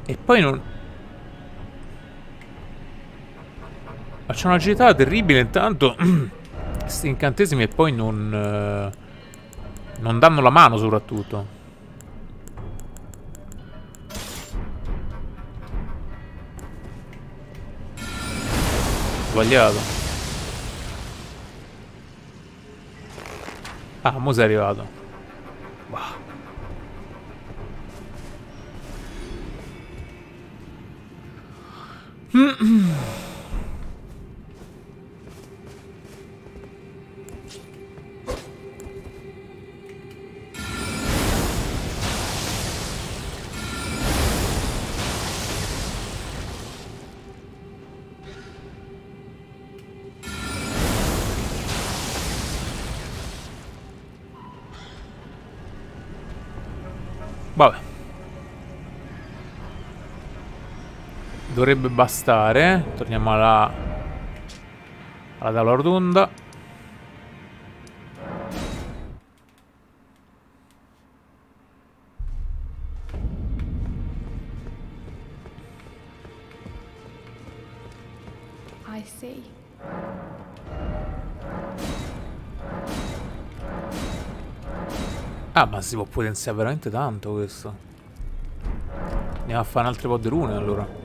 E poi non... Ma c'è una gittata terribile intanto. [CLEARS THROAT] Questi incantesimi e poi non... eh, Non danno la mano soprattutto. Sbagliato. Ah, mo sei arrivato. Dovrebbe bastare. Torniamo alla, alla tavola rotonda. I see. Ah, ma si può potenziare veramente tanto questo. Andiamo a fare un altro po' di rune allora.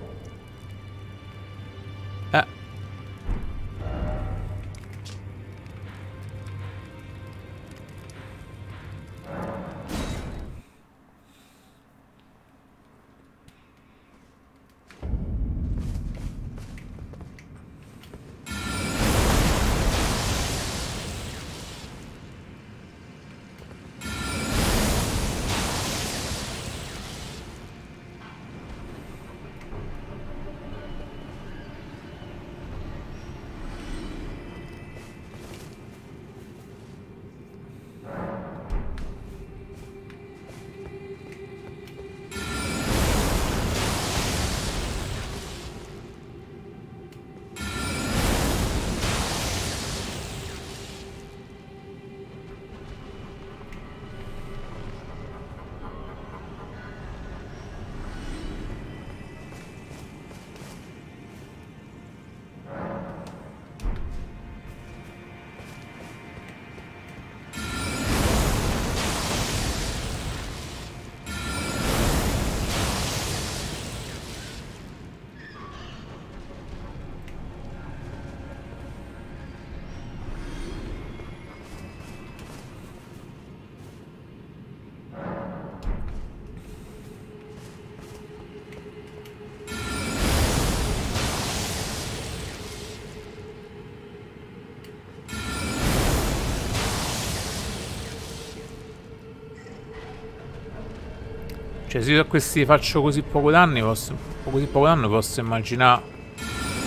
Cioè, se io a questi faccio così poco danni, posso. Così poco danno, posso immaginare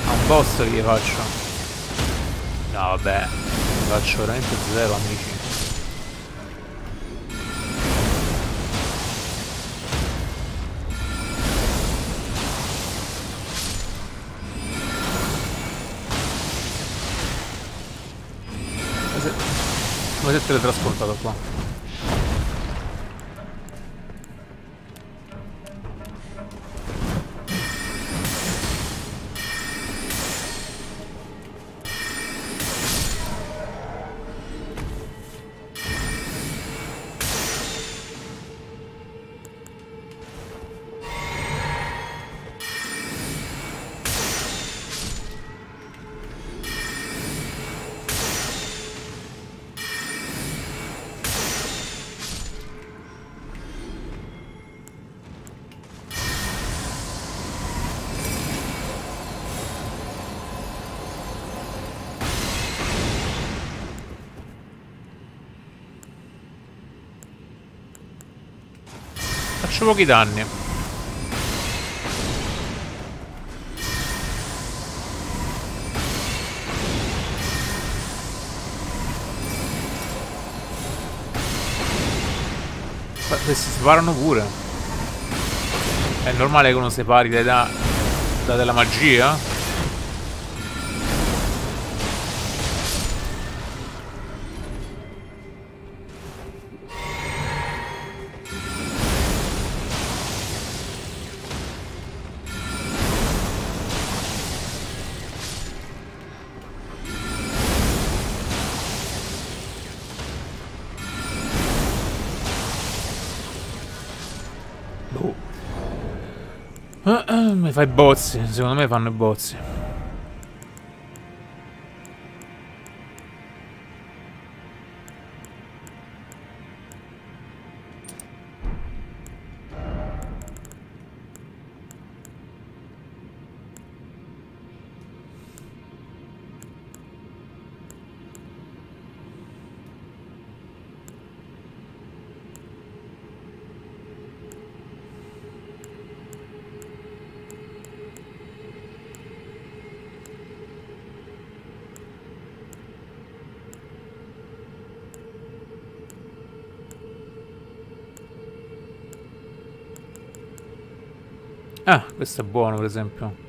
a un boss che gli faccio. No, vabbè. Gli faccio veramente zero, amici. Come come se teletrasportato qua. Faccio pochi danni. Ma Questi sparano pure. È normale che uno separi da, da della magia? Fai bozzi, secondo me fanno i bozzi. Questo è buono, per esempio.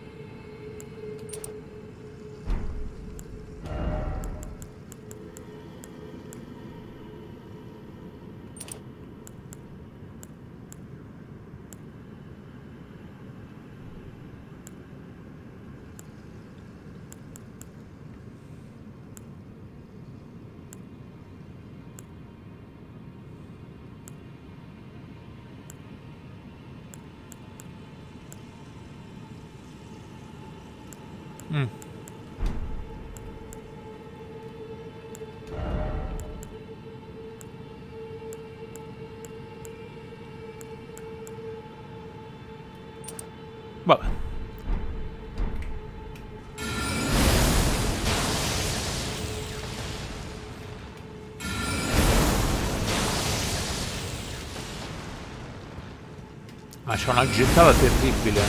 C'è una gettata terribile.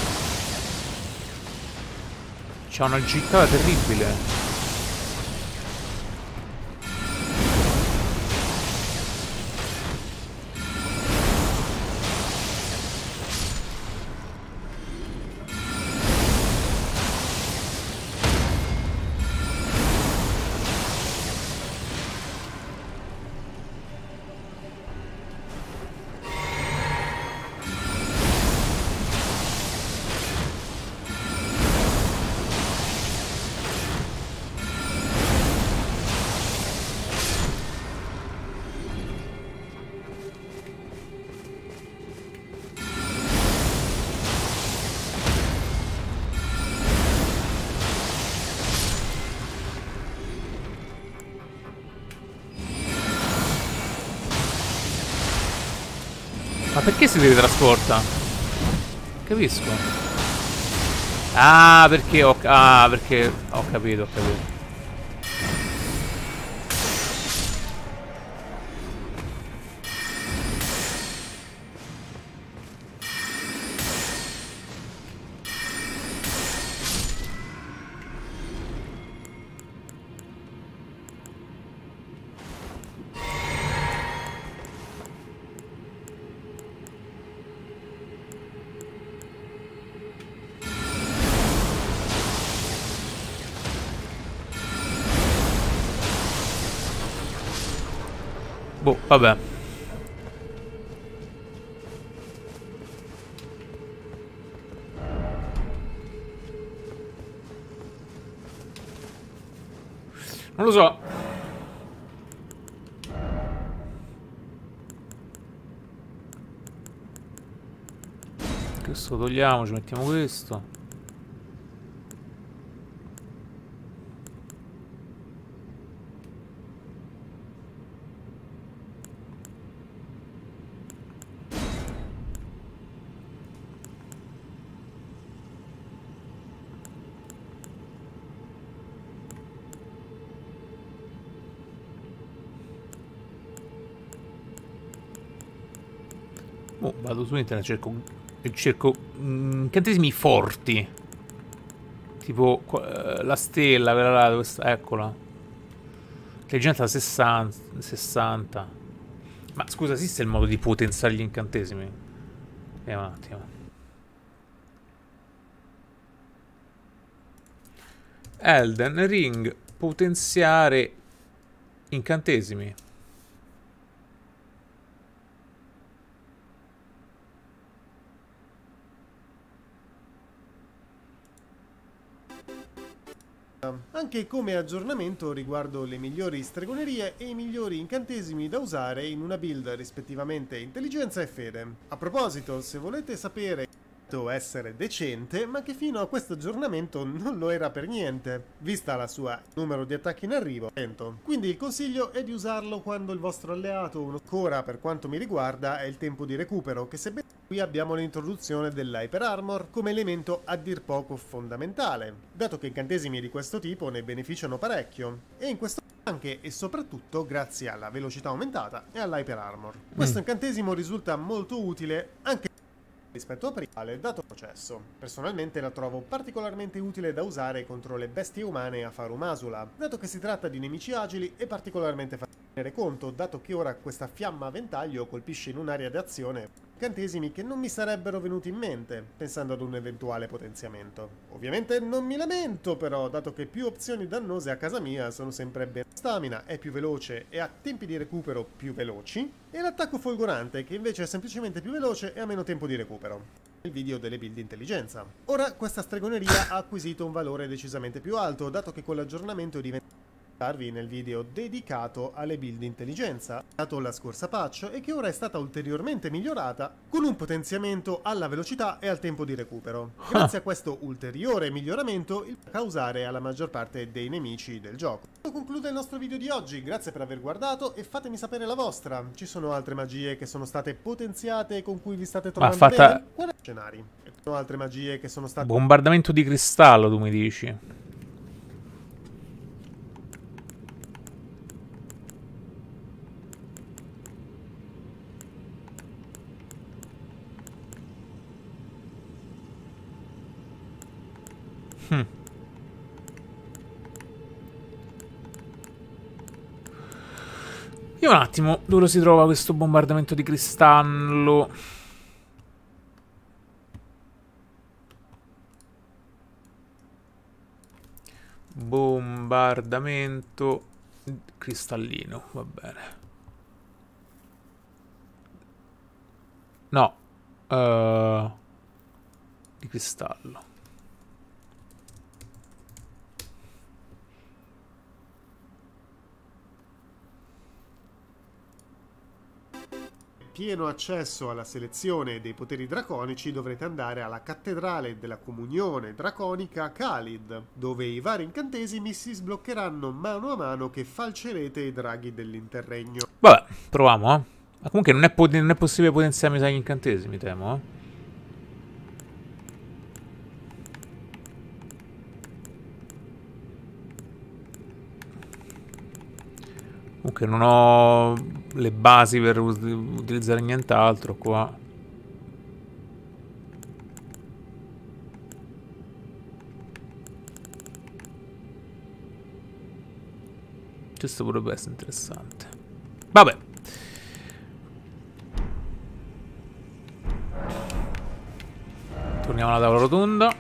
C'è una gittata terribile. Perché si teletrasporta? Capisco. Ah, perché ho... Ah, perché... Ho capito, ho capito. Vabbè. Non lo so. Questo togliamo, ci mettiamo questo. Oh, vado su internet, cerco, cerco mm, incantesimi forti. Tipo eh, la stella, quella là, dove sta- eccola. Intelligenza 60, 60. Ma scusa, esiste il modo di potenziare gli incantesimi? Vediamo un attimo. Elden Ring, potenziare incantesimi. Anche come aggiornamento riguardo le migliori stregonerie e i migliori incantesimi da usare in una build rispettivamente intelligenza e fede. A proposito, se volete sapere essere decente, ma che fino a questo aggiornamento non lo era per niente, vista la sua numero di attacchi in arrivo. Quindi il consiglio è di usarlo quando il vostro alleato, uno ancora per quanto mi riguarda, è il tempo di recupero, che sebbene qui abbiamo l'introduzione dell'Hyper Armor come elemento a dir poco fondamentale, dato che incantesimi di questo tipo ne beneficiano parecchio, e in questo anche e soprattutto grazie alla velocità aumentata e all'Hyper Armor. Questo Mm. incantesimo risulta molto utile anche rispetto a prima, dato il processo. Personalmente la trovo particolarmente utile da usare contro le bestie umane a Farumasula, dato che si tratta di nemici agili e particolarmente facili. tenere conto, dato che ora questa fiamma a ventaglio colpisce in un'area d'azione incantesimi che non mi sarebbero venuti in mente, pensando ad un eventuale potenziamento. Ovviamente non mi lamento però, dato che più opzioni dannose a casa mia sono sempre bene. Stamina è più veloce e ha tempi di recupero più veloci, e l'attacco folgorante che invece è semplicemente più veloce e ha meno tempo di recupero. Il video delle build intelligenza. Ora questa stregoneria ha acquisito un valore decisamente più alto, dato che con l'aggiornamento diventa nel video dedicato alle build intelligenza, dato la scorsa patch e che ora è stata ulteriormente migliorata con un potenziamento alla velocità e al tempo di recupero. [LAUGHS] Grazie a questo ulteriore miglioramento il causare alla maggior parte dei nemici del gioco. Questo conclude il nostro video di oggi, grazie per aver guardato e fatemi sapere la vostra. Ci sono altre magie che sono state potenziate e con cui vi state trovando fatta... bene? Quali scenari? E altre magie che sono state... Bombardamento di cristallo, tu mi dici. Io un attimo, dove si trova questo bombardamento di cristallo? Bombardamento cristallino, va bene. No, uh, di cristallo. Pieno accesso alla selezione dei poteri draconici dovrete andare alla cattedrale della comunione draconica Khalid, dove i vari incantesimi si sbloccheranno mano a mano che falcerete i draghi dell'interregno. Vabbè, proviamo, eh. Ma comunque non è, non è possibile potenziare gli incantesimi, temo, eh. Comunque non ho le basi per utilizzare nient'altro qua. Questo potrebbe essere interessante. Vabbè. Torniamo alla tavola rotonda.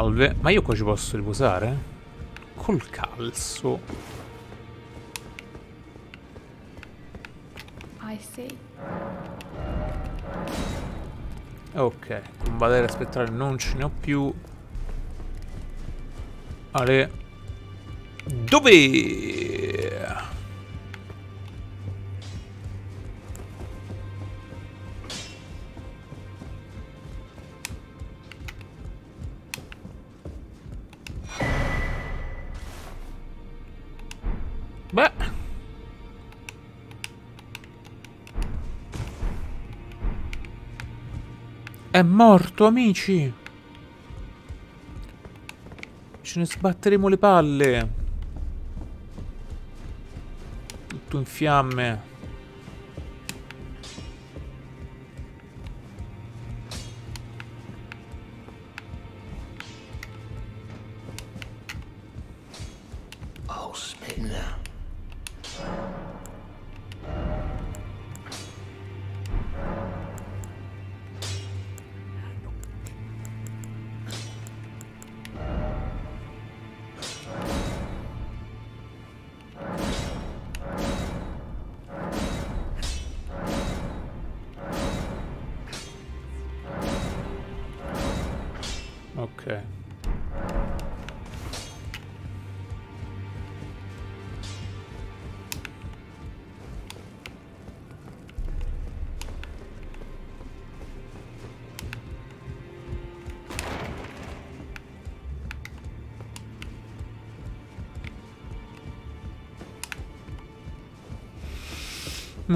Salve. Ma io qua ci posso riposare? Col calzo. I see. Ok, combattere aspettare non ce ne ho più. Ale. Dove? È morto, amici! Ce ne sbatteremo le palle. Tutto in fiamme.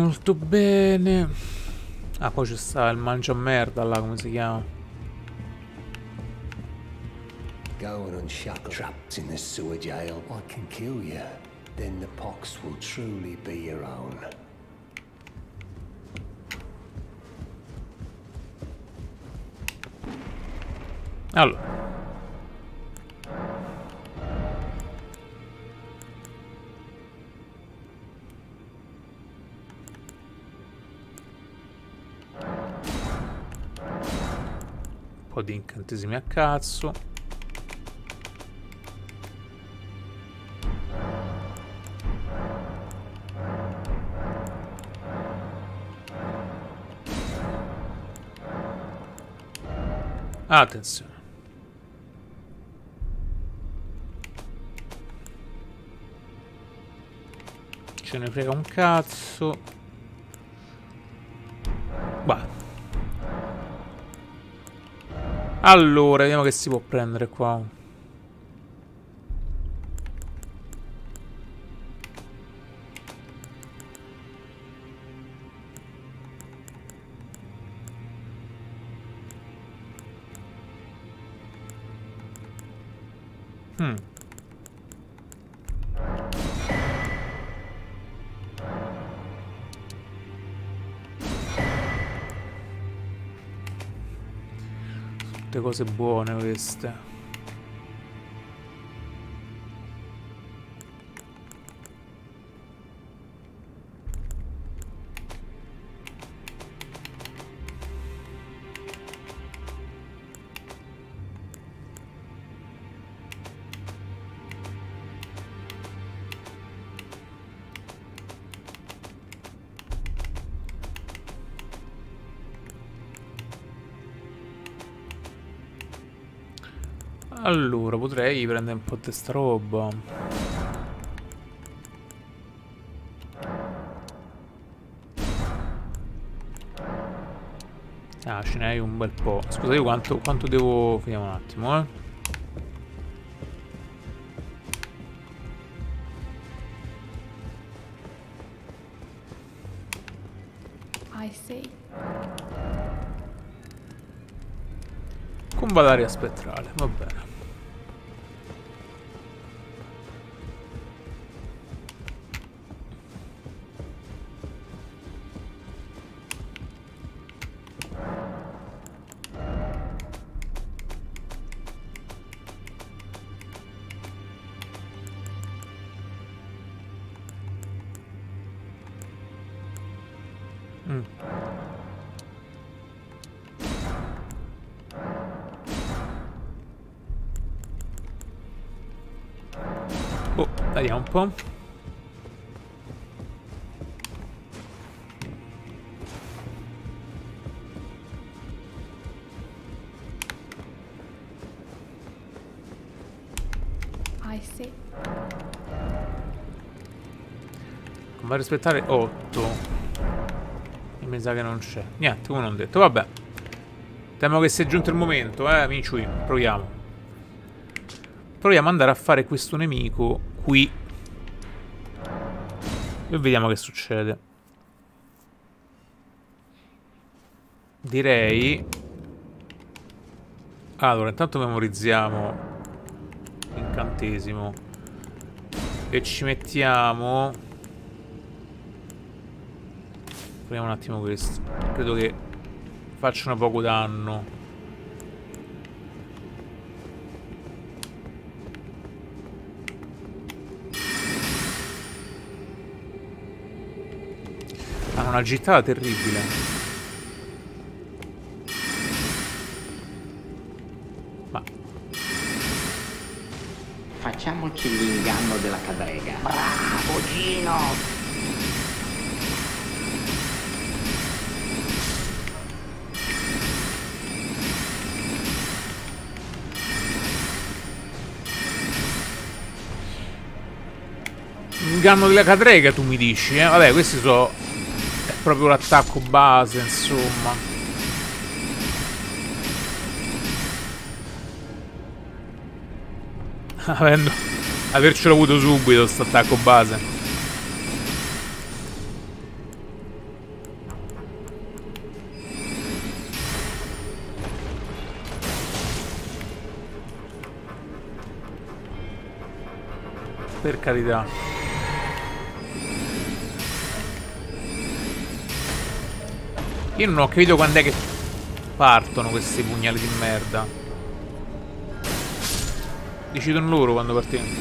Molto bene. Ah, poi c'è sta il mangia merda là, come si chiama? Go and unshackle trapped in the sewer jail. I can kill you. Then the pox will truly be your own. Allora. Di incantesimi a cazzo. Attenzione. Ce ne frega un cazzo. Allora, vediamo che si può prendere qua. Cose buone queste. Allora, potrei prendere un po' di sta roba. Ah, ce n'hai un bel po'. Scusa, io quanto, quanto devo... Vediamo un attimo, eh. I see. Comba l'aria spettrale, va bene. Vediamo un po'. I see. Come rispettare 8. E mi sa che non c'è. Niente, come non detto. Vabbè. Temo che sia giunto il momento, eh, amici. Proviamo. Proviamo ad andare a fare questo nemico qui. E vediamo che succede. Direi... Allora, intanto memorizziamo l'incantesimo. E ci mettiamo... Proviamo un attimo questo. Credo che facciano poco danno. Una gittata terribile. Ma Facciamoci l'inganno della cadrega. Bravo Gino! Inganno della cadrega tu mi dici, eh? Vabbè, questi sono... Proprio l'attacco base, insomma. [LAUGHS] Avendo... Avercelo avuto subito, sto attacco base. Per carità. Io non ho capito quando è che partono questi pugnali di merda. Decidono loro quando partiranno.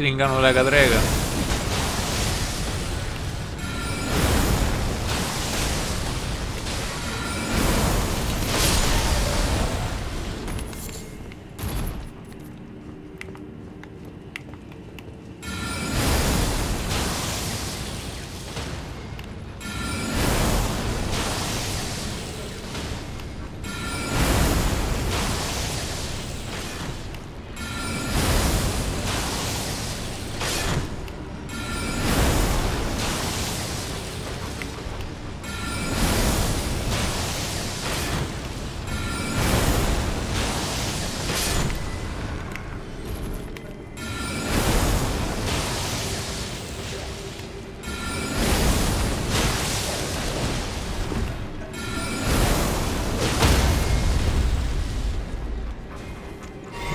Qua fanno tutti l'inganno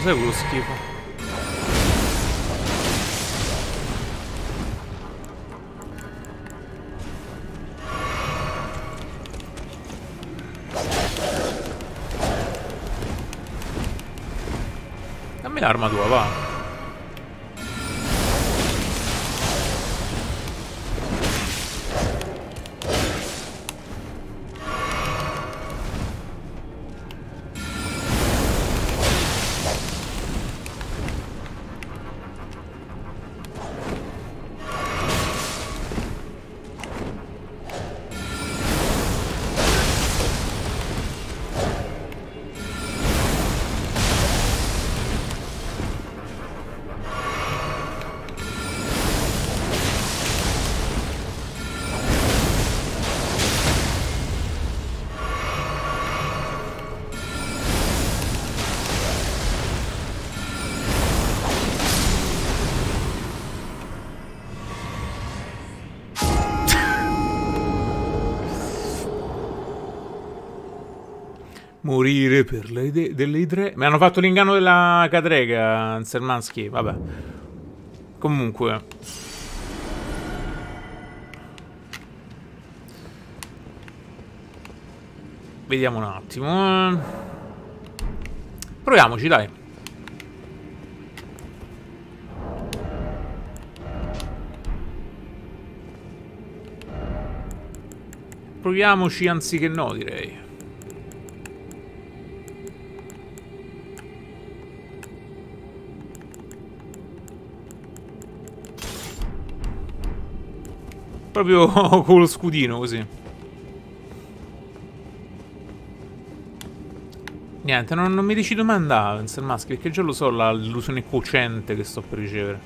Cos'è quello schifo? Dammi l'arma tua, va. Morire per le idee delle idee. Mi hanno fatto l'inganno della cadrega, Sermansky. Vabbè. Comunque. Vediamo un attimo. Proviamoci, dai. Proviamoci anziché no, direi. Proprio [LAUGHS] con lo scudino così. Niente, non, non mi decido mai andare Vencer Mask perché già lo so l'illusione cocente che sto per ricevere.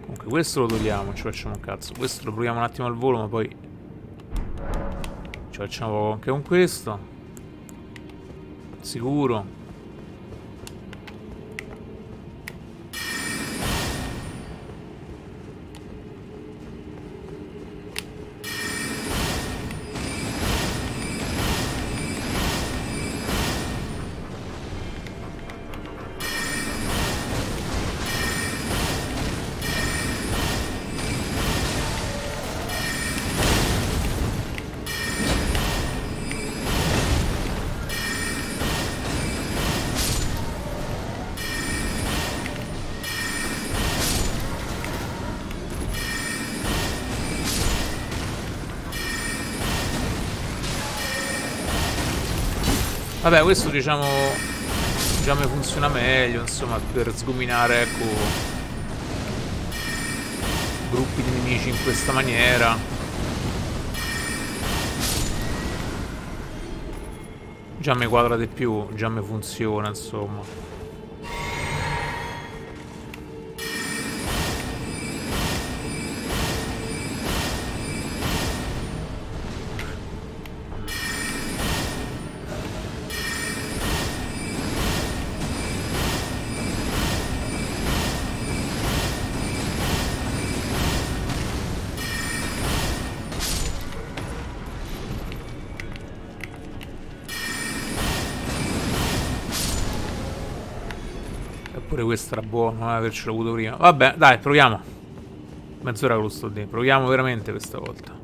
Comunque questo lo togliamo, ci facciamo un cazzo. Questo lo proviamo un attimo al volo ma poi ci facciamo anche con questo. seguro. Vabbè, questo diciamo già mi funziona meglio, insomma, per sgominare, ecco, gruppi di nemici in questa maniera. Già mi quadra di più, già mi funziona, insomma. Buono, non avercelo avuto prima. Vabbè, dai, proviamo. Mezz'ora che lo sto dentro. Proviamo veramente questa volta.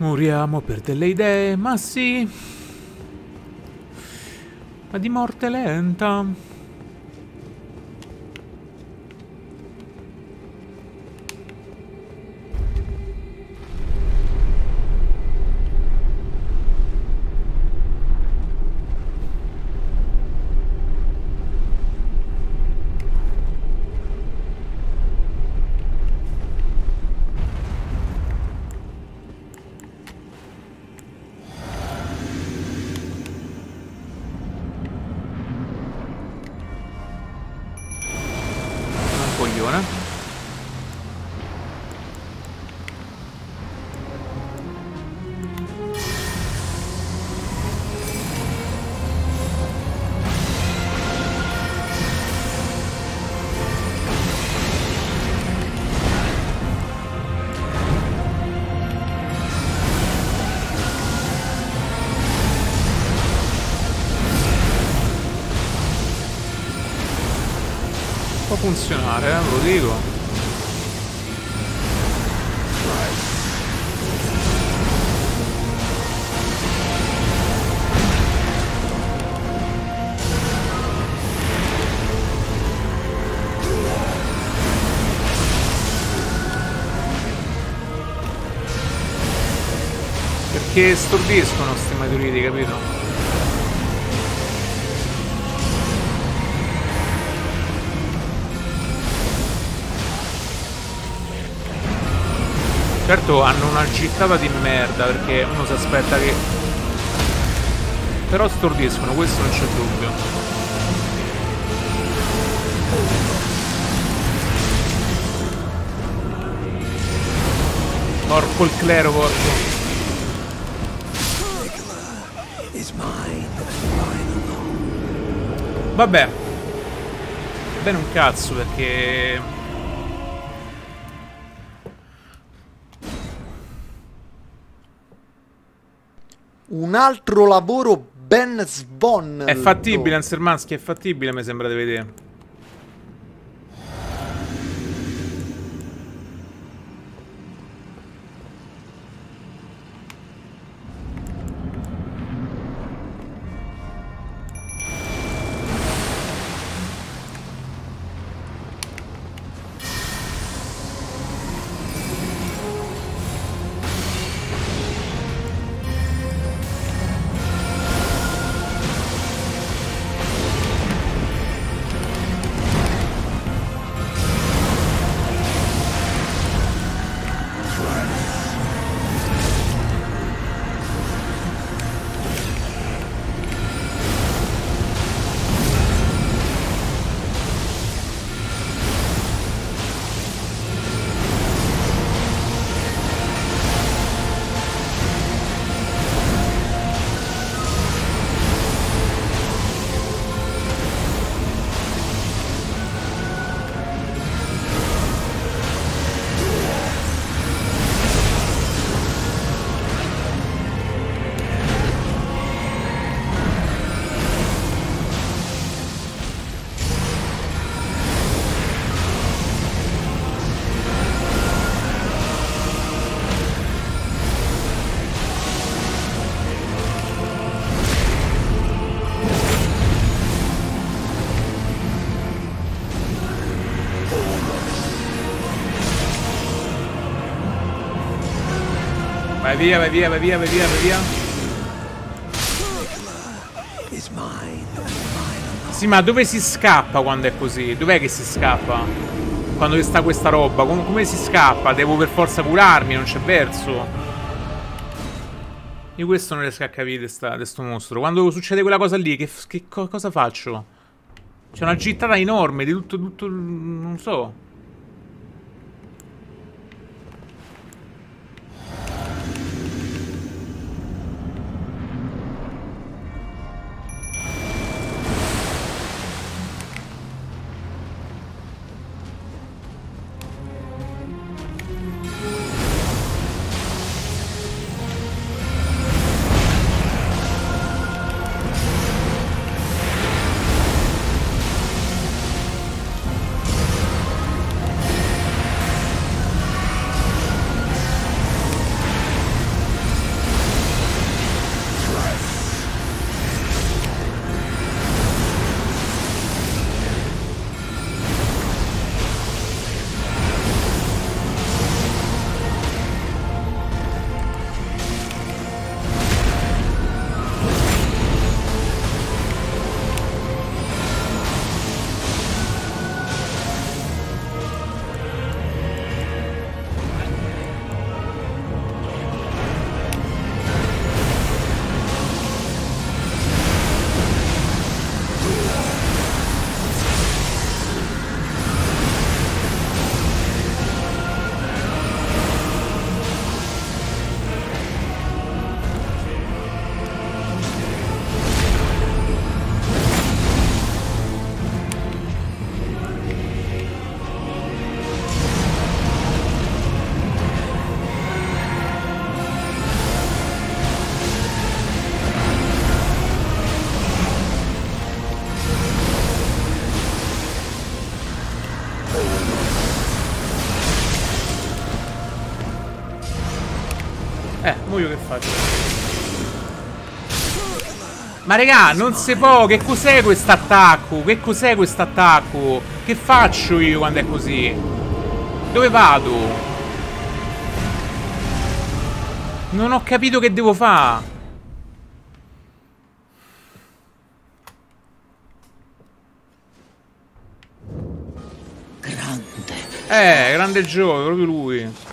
Moriamo per delle idee, ma sì. Ma di morte lenta. Funzionare, eh, ve lo dico. Perché sti Certo hanno una gittata di merda perché uno si aspetta che... Però stordiscono, questo non c'è dubbio. Porco il clero, porco. Vabbè. Bene un cazzo perché... altro lavoro ben sbon. È fattibile, Ansermansky, è fattibile, mi sembra di vedere. Via, vai via, vai via, vai via, vai via. Sì, ma dove si scappa quando è così? Dov'è che si scappa? Quando sta questa roba? Com- come si scappa? Devo per forza curarmi, non c'è verso. Io questo non riesco a capire di questo mostro. Quando succede quella cosa lì, che, che co- cosa faccio? C'è una gittata enorme di tutto, tutto... non so. Ma regà, non si può, che cos'è quest'attacco? Che cos'è quest'attacco? Che faccio io quando è così? Dove vado? Non ho capito che devo fare. Grande. Eh, grande gioco, proprio lui.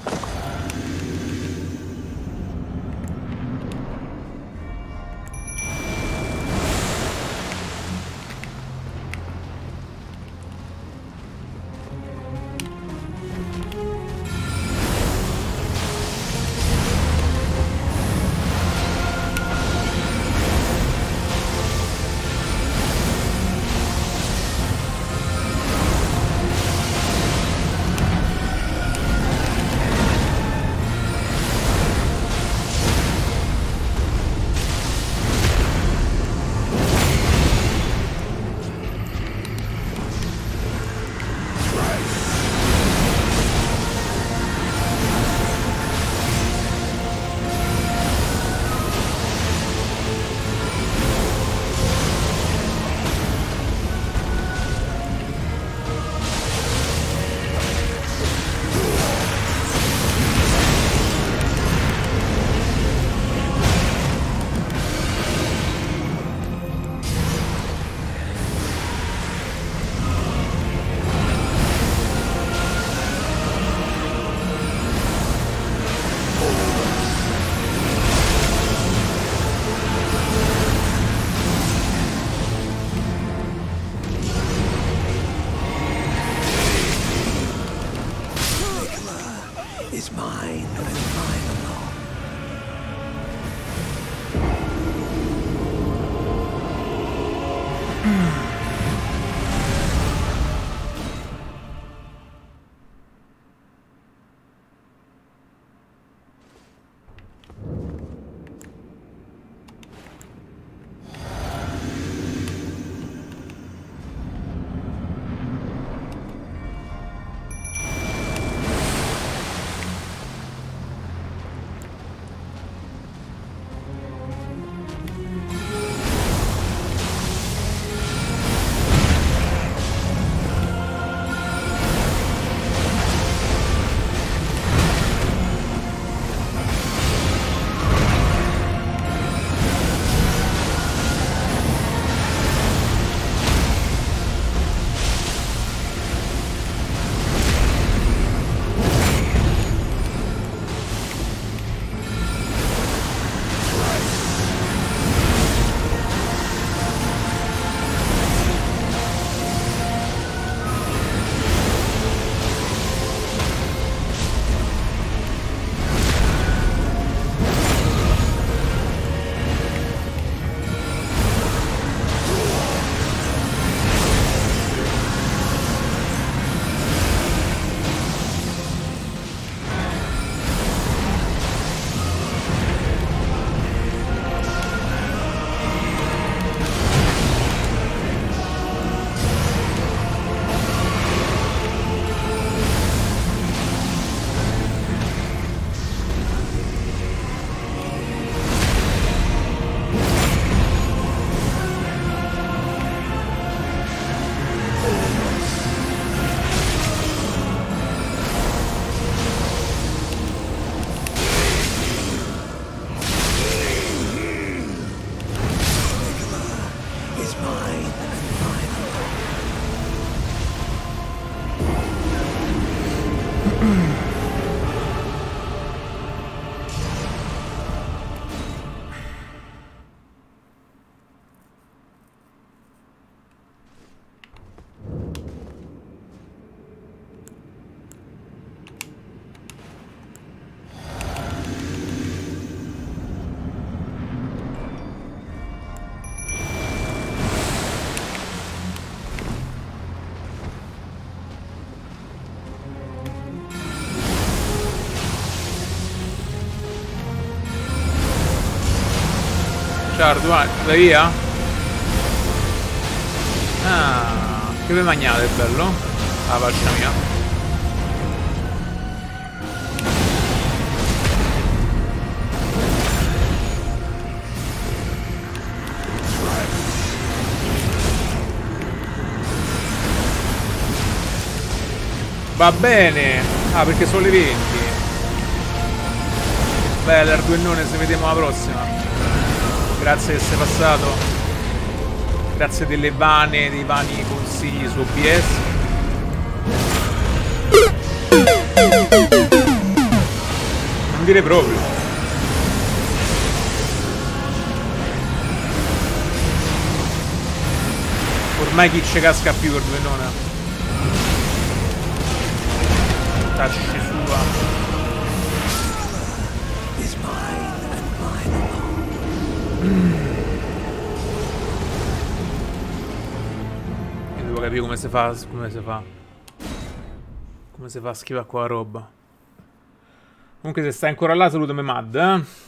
Ciao Arduino, vai via? Ah, che vi mangiate bello? La faccia mia. Va bene. Ah, perché sono le 20. Beh, l'Arduinone, ci vediamo alla prossima. Grazie di essere passato. Grazie delle vane, dei vani consigli su OBS. Non dire proprio. Ormai chi ci casca più per due nona. Tacci capire come si fa, come si fa. Come si fa a schivare qua roba. Comunque se stai ancora là salutami Mad, eh.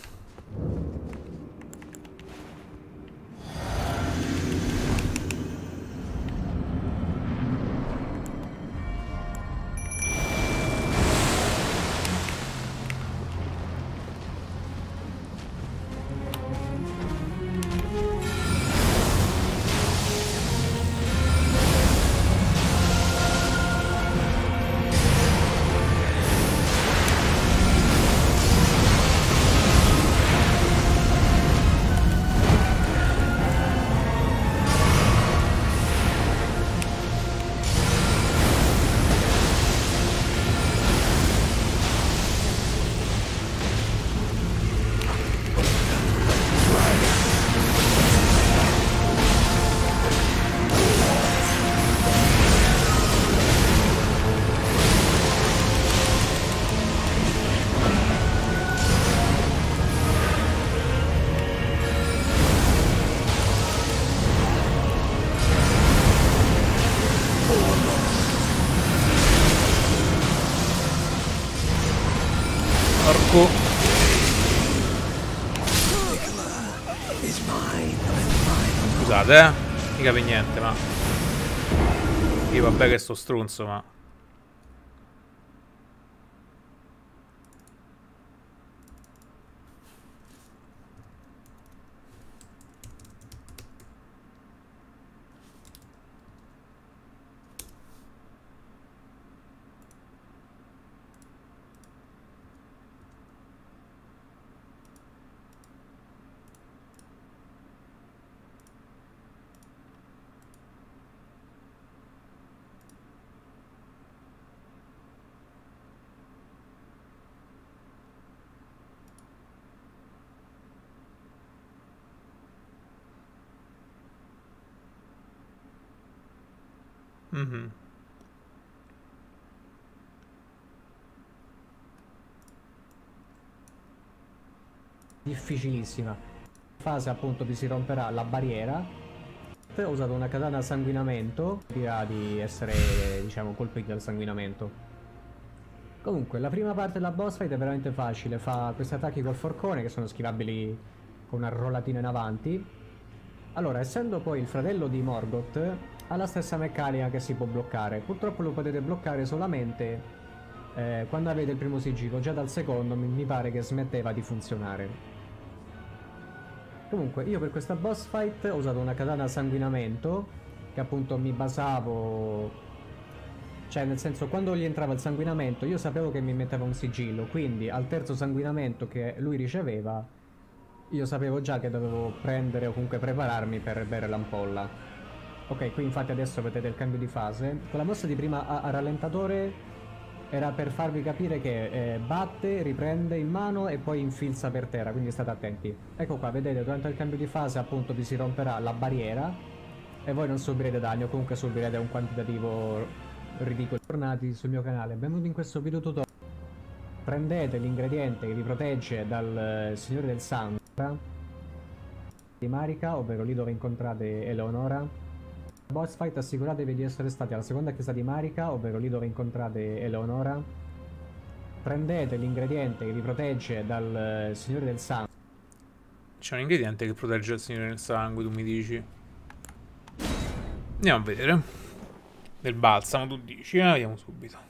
Eh. Mica per niente, ma... Io vabbè che sto stronzo, ma... Mhm. difficilissima. Fase appunto vi si romperà la barriera. Ho usato una katana a sanguinamento, dirà di essere diciamo colpiti dal sanguinamento. Comunque la prima parte della boss fight è veramente facile, fa questi attacchi col forcone che sono schivabili con una rollatina in avanti. Allora, essendo poi il fratello di Morgoth, ha la stessa meccanica che si può bloccare. Purtroppo lo potete bloccare solamente eh, quando avete il primo sigillo, già dal secondo mi, mi pare che smetteva di funzionare. Comunque, io per questa boss fight ho usato una katana sanguinamento, che appunto mi basavo... Cioè, nel senso, quando gli entrava il sanguinamento, io sapevo che mi metteva un sigillo, quindi al terzo sanguinamento che lui riceveva, io sapevo già che dovevo prendere o comunque prepararmi per bere l'ampolla. Ok, qui infatti adesso vedete il cambio di fase. Con la mossa di prima a, a rallentatore era per farvi capire che eh, batte, riprende in mano e poi infilza per terra, quindi state attenti. Ecco qua, vedete, durante il cambio di fase appunto vi si romperà la barriera e voi non subirete danni, o comunque subirete un quantitativo ridicolo. Tornati sul mio canale, benvenuti in questo video tutorial. Prendete l'ingrediente che vi protegge dal eh, Signore del Sangue di Marika, ovvero lì dove incontrate Eleonora. Boss fight assicuratevi di essere stati alla seconda chiesa di Marika, ovvero lì dove incontrate Eleonora. Prendete l'ingrediente che vi protegge dal eh, Signore del Sangue C'è un ingrediente che protegge il signore nel sangue, tu mi dici. Andiamo a vedere. Del balsamo, tu dici, eh? Vediamo subito.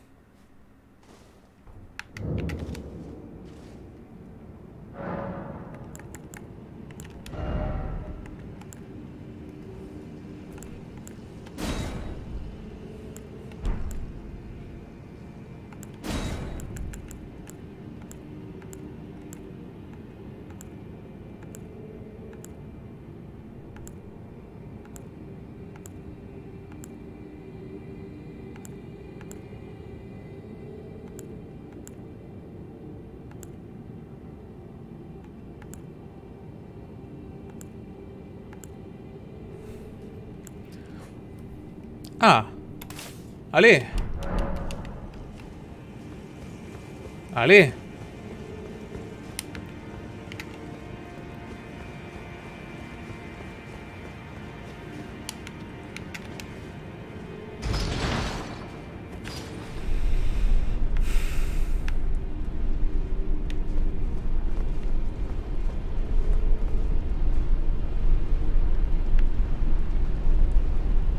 Ah. Ale. Ale.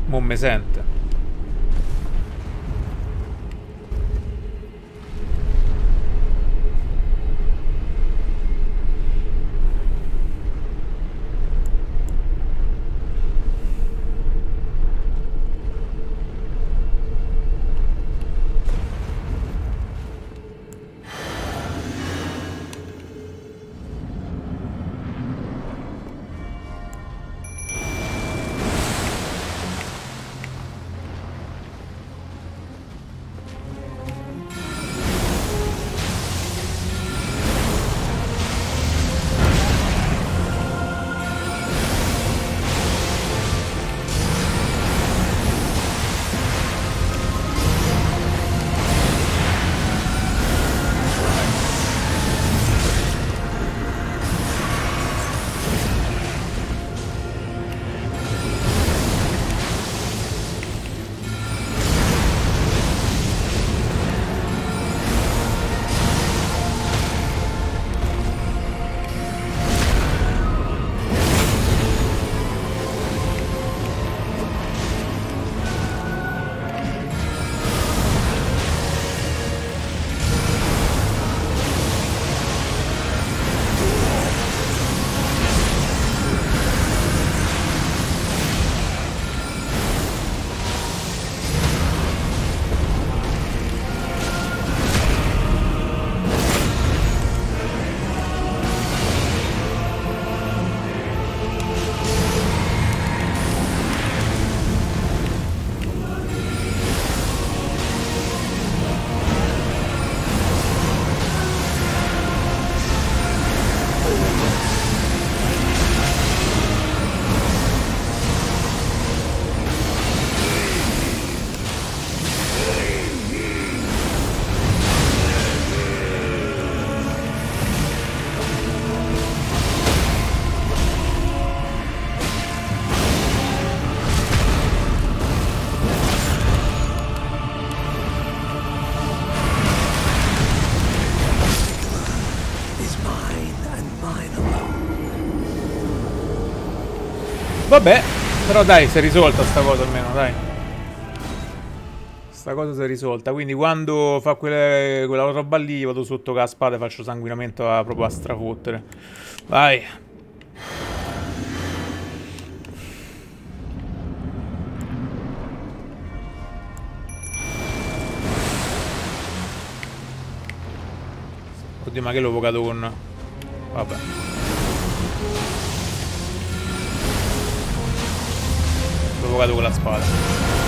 Mo me sente. Vabbè, però dai, si è risolta sta cosa almeno, dai. Sta cosa si è risolta, quindi quando fa quelle, quella roba lì vado sotto con la spada e faccio sanguinamento a, proprio a strafottere. Vai. Oddio, ma che l'ho vocato con... Vabbè. L'ho vocato con la spada.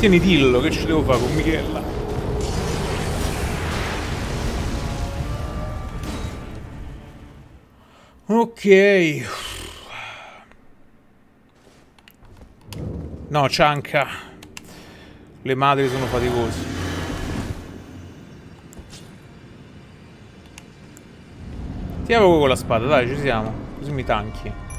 Tieni Tillo, che ci devo fare con Michela? Ok. No, cianca. Le madri sono faticose. Ti avevo con la spada, dai, ci siamo. Così mi tanchi.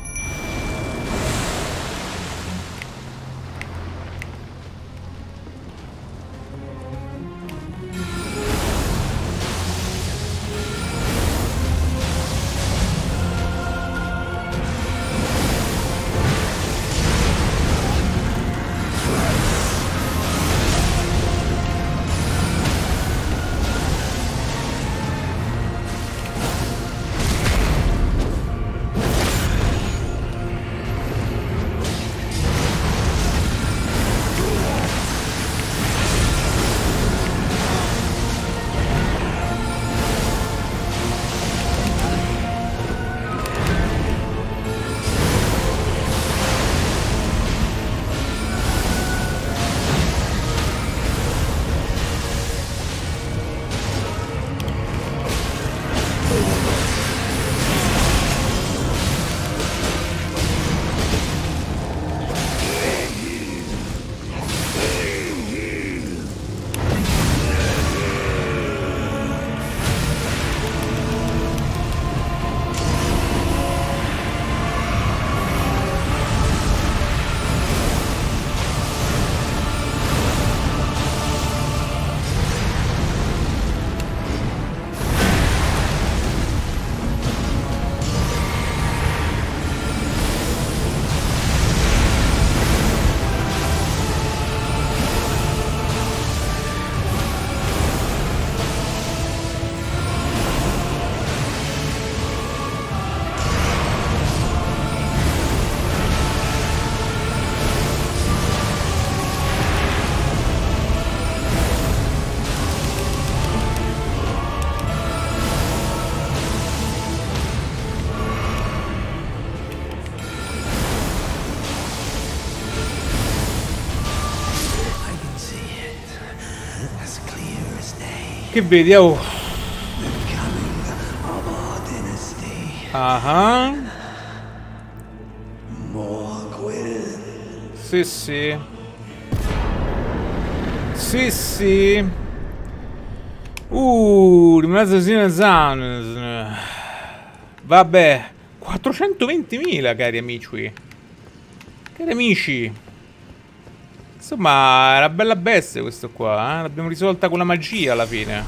Che vedi, oh? Ah. Sì, sì. Sì, sì. Uh, rimase Sina Zan. Vabbè. 420.000, cari amici. Cari amici. Insomma, era bella bestia questo qua, eh? L'abbiamo risolta con la magia alla fine.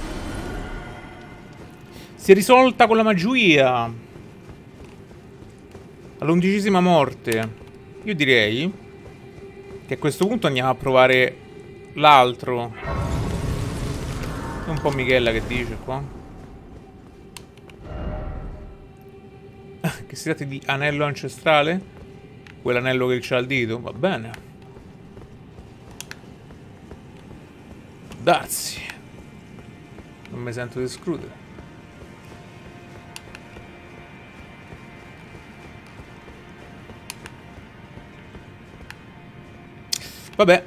Si è risolta con la magia. All'undicesima morte. Io direi che a questo punto andiamo a provare l'altro. È un po' Michela che dice qua. [LAUGHS] Che si tratta di anello ancestrale? Quell'anello che c'ha al dito? Va bene. Darsi. Non mi sento di escludere. Vabbè.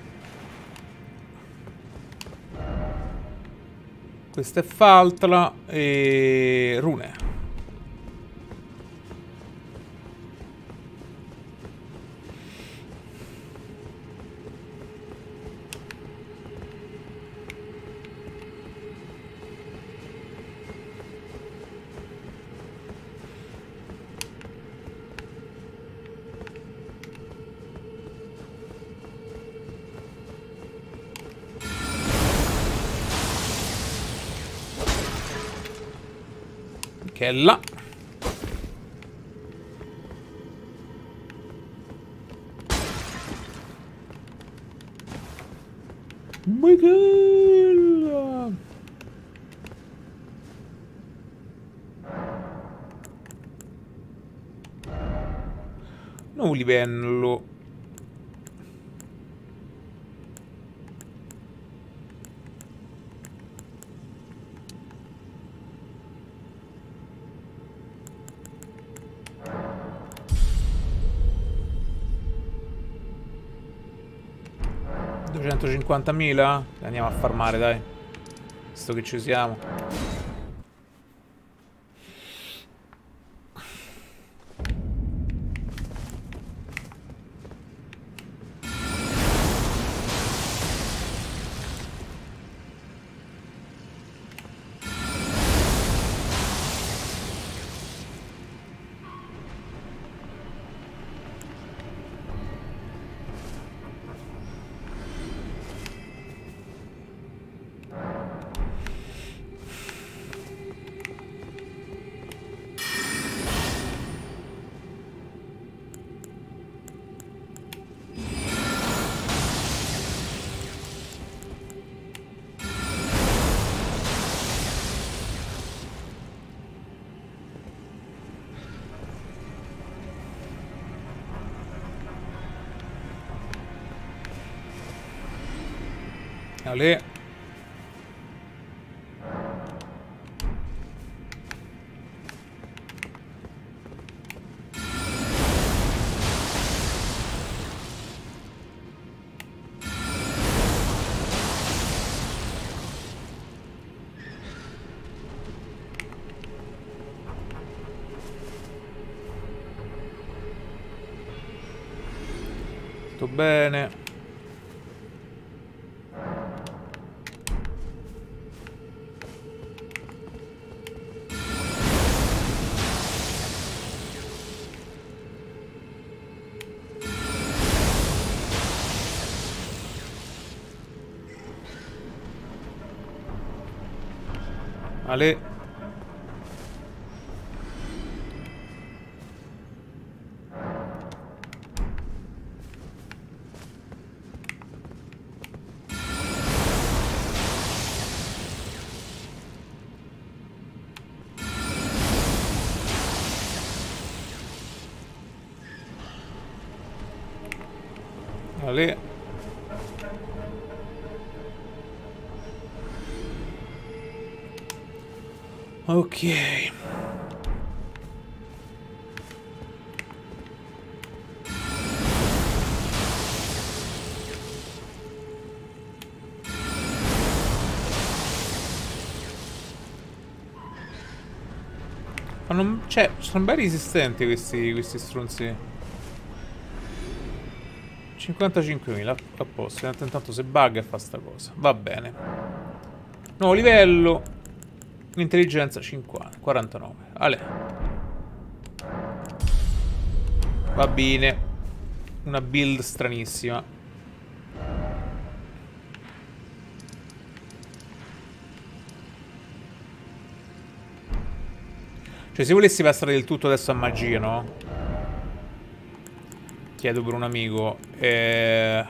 Questa è Faltla e Rune. Che è là. Michael! Non livello. 350.000? Andiamo a farmare, dai. Visto che ci siamo. Ale. Ale. Non... Cioè, sono ben resistenti questi, questi stronzi. 55.000 a posto. Intanto se bugga fa sta cosa. Va bene. Nuovo livello. Intelligenza 50, 49. Ale. Va bene. Una build stranissima. Cioè, se volessi passare del tutto adesso a magia, no? Chiedo per un amico. Eh...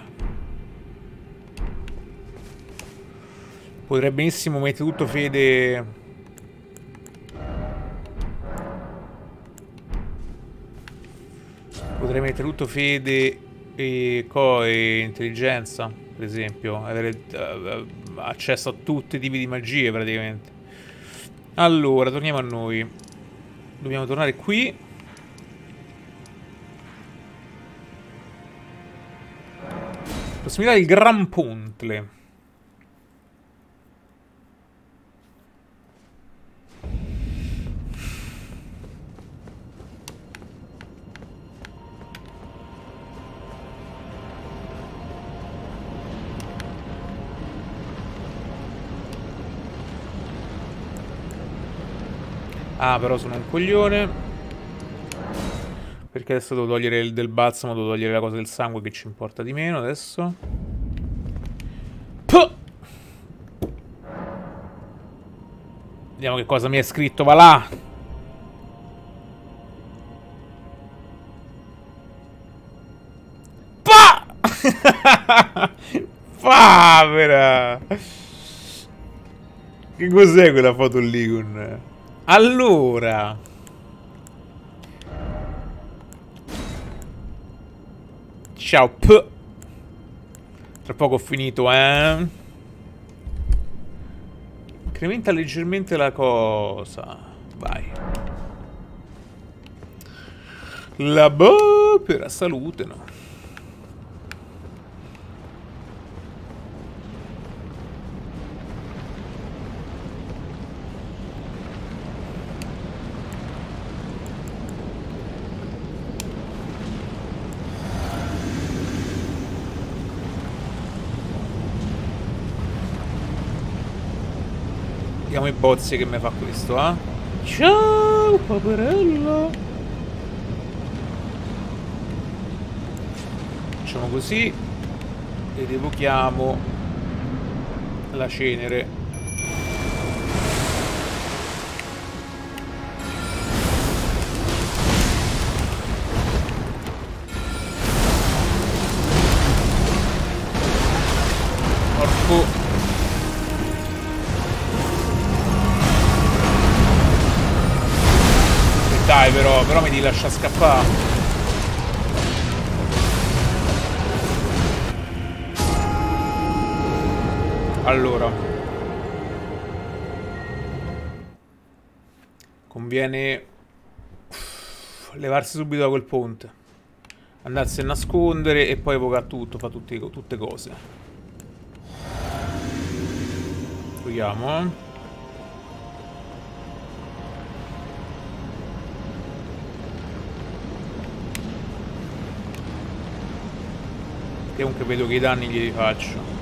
Potrei benissimo mettere tutto fede Potrei mettere tutto fede e, co e intelligenza, per esempio. Avere uh, accesso a tutti i tipi di magie, praticamente. Allora, torniamo a noi. Dobbiamo tornare qui. Prossimità del Gran Pontle. Ah, però sono un coglione. Perché adesso devo togliere il del balsamo, devo togliere la cosa del sangue che ci importa di meno adesso. Puh! Vediamo che cosa mi è scritto, va là. Pa! [LAUGHS] Povera! Che cos'è quella foto lì con... Allora. Ciao. P. Tra poco ho finito, eh. Incrementa leggermente la cosa. Vai. La bo per la salute, no. I bozzi che mi fa questo, eh. Ciao, paperella. Facciamo così. E rievochiamo la cenere. Mi devi lasciare scappare. Allora. Conviene levarsi subito da quel ponte. Andarsi a nascondere e poi evocare tutto, fa tutti, tutte cose. Proviamo, eh. E comunque vedo che i danni glieli faccio.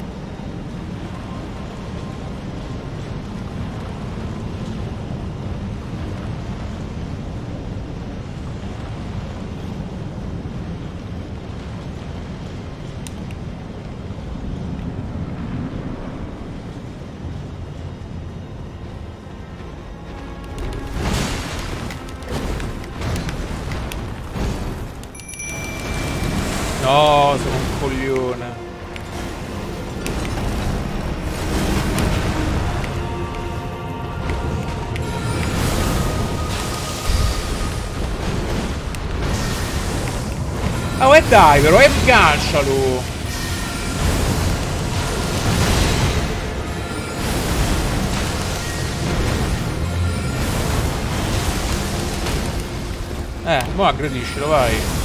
Dai, però, e aggancialo. Eh, mo aggrediscilo, vai.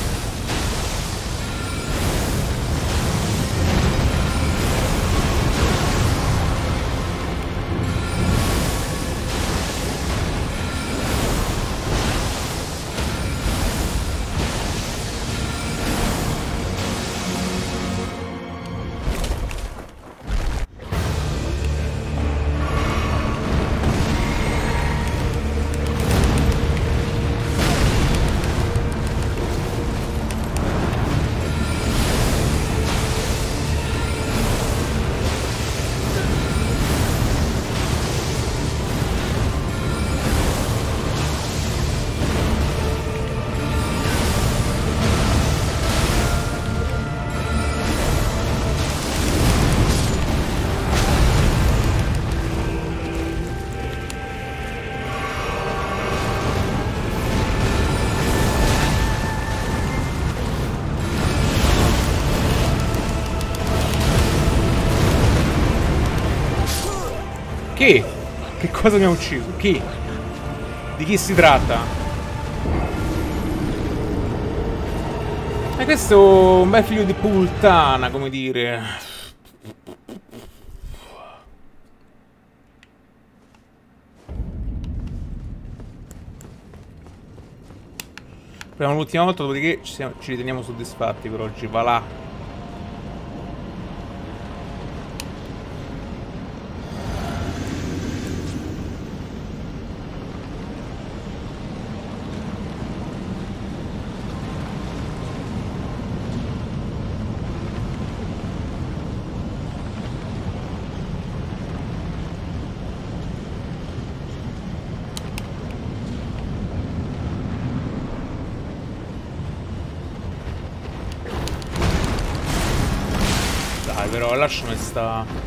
Cosa mi ha ucciso? Chi? Di chi si tratta? E questo è un bel figlio di puttana, come dire. Proviamo l'ultima volta, dopodiché ci, siamo- ci riteniamo soddisfatti per oggi. Va là. Dai, però, lasciami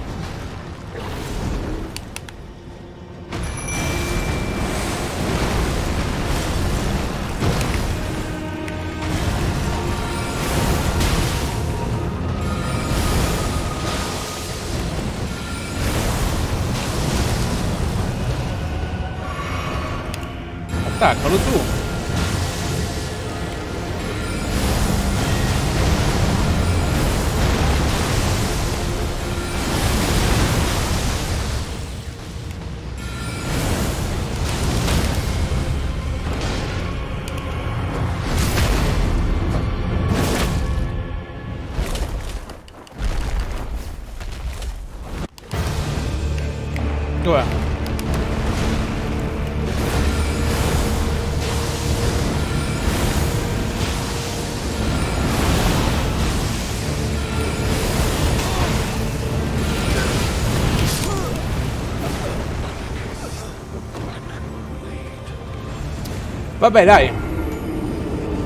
Vabbè, dai.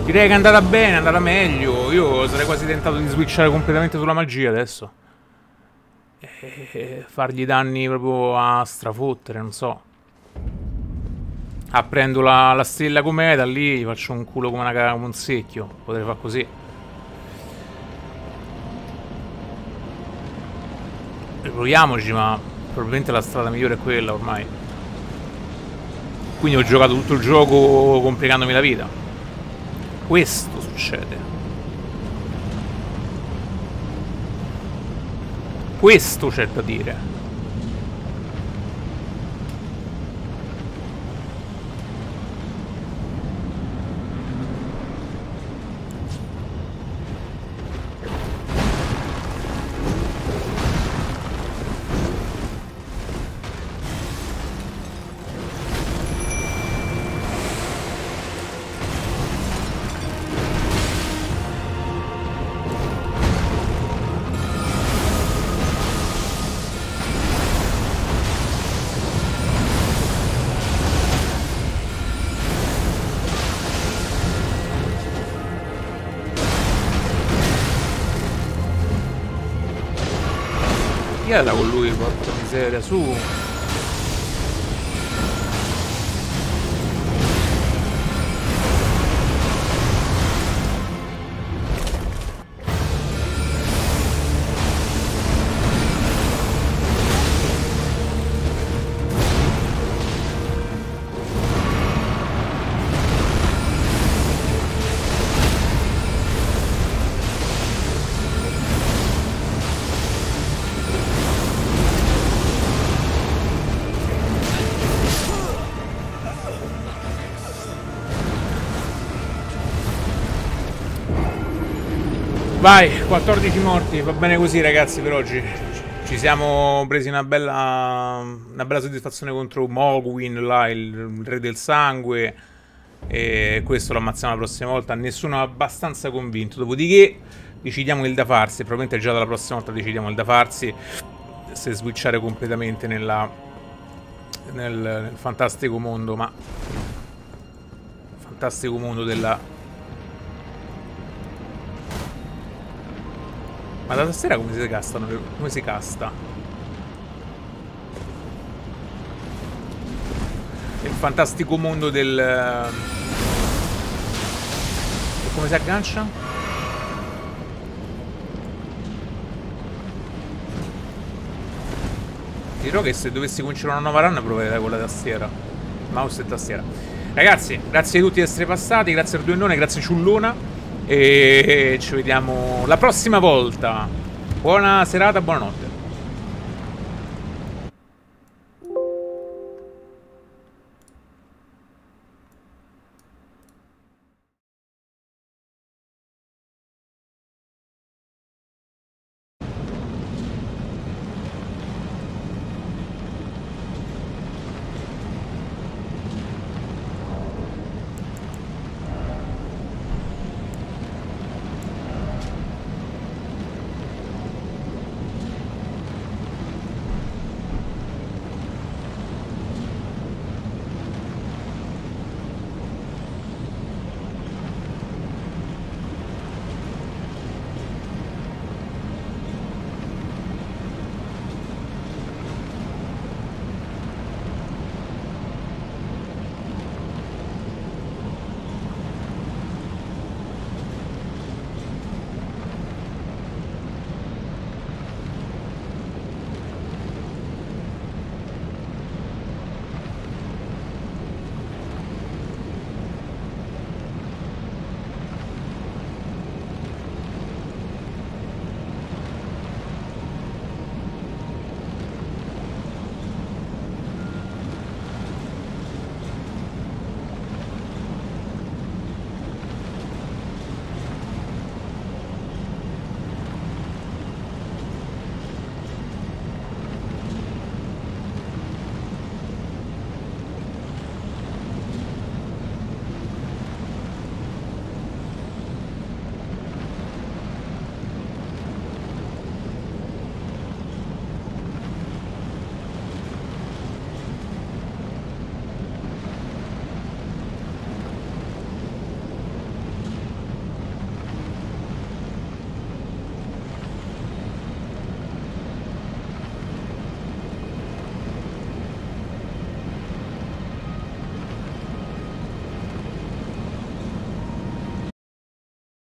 Direi che è andata bene, è andata meglio. Io sarei quasi tentato di switchare completamente sulla magia adesso. E fargli danni proprio a strafottere, non so. Ah, prendo la, la stella com'è, da lì gli faccio un culo come, una, come un secchio. Potrei fare così. Proviamoci, ma probabilmente la strada migliore è quella ormai. Quindi ho giocato tutto il gioco complicandomi la vita. Questo succede. Questo c'è da dire. Vai, 14 morti, va bene così ragazzi per oggi. Ci siamo presi una bella, una bella soddisfazione contro Mogwin, là, il, re del sangue. E questo lo ammazziamo la prossima volta. Nessuno è abbastanza convinto. Dopodiché decidiamo il da farsi. Probabilmente già dalla prossima volta decidiamo il da farsi. Se switchare completamente nella, nel, nel fantastico mondo, ma... Fantastico mondo della Ma da tastiera come si castano? Come si casta? Il fantastico mondo del... E come si aggancia? Dirò che se dovessi cominciare una nuova run proverei con la tastiera. Mouse e tastiera. Ragazzi, grazie a tutti di essere passati, grazie a Arduinone, grazie Ciullona. E ci vediamo la prossima volta. Buona serata, buonanotte.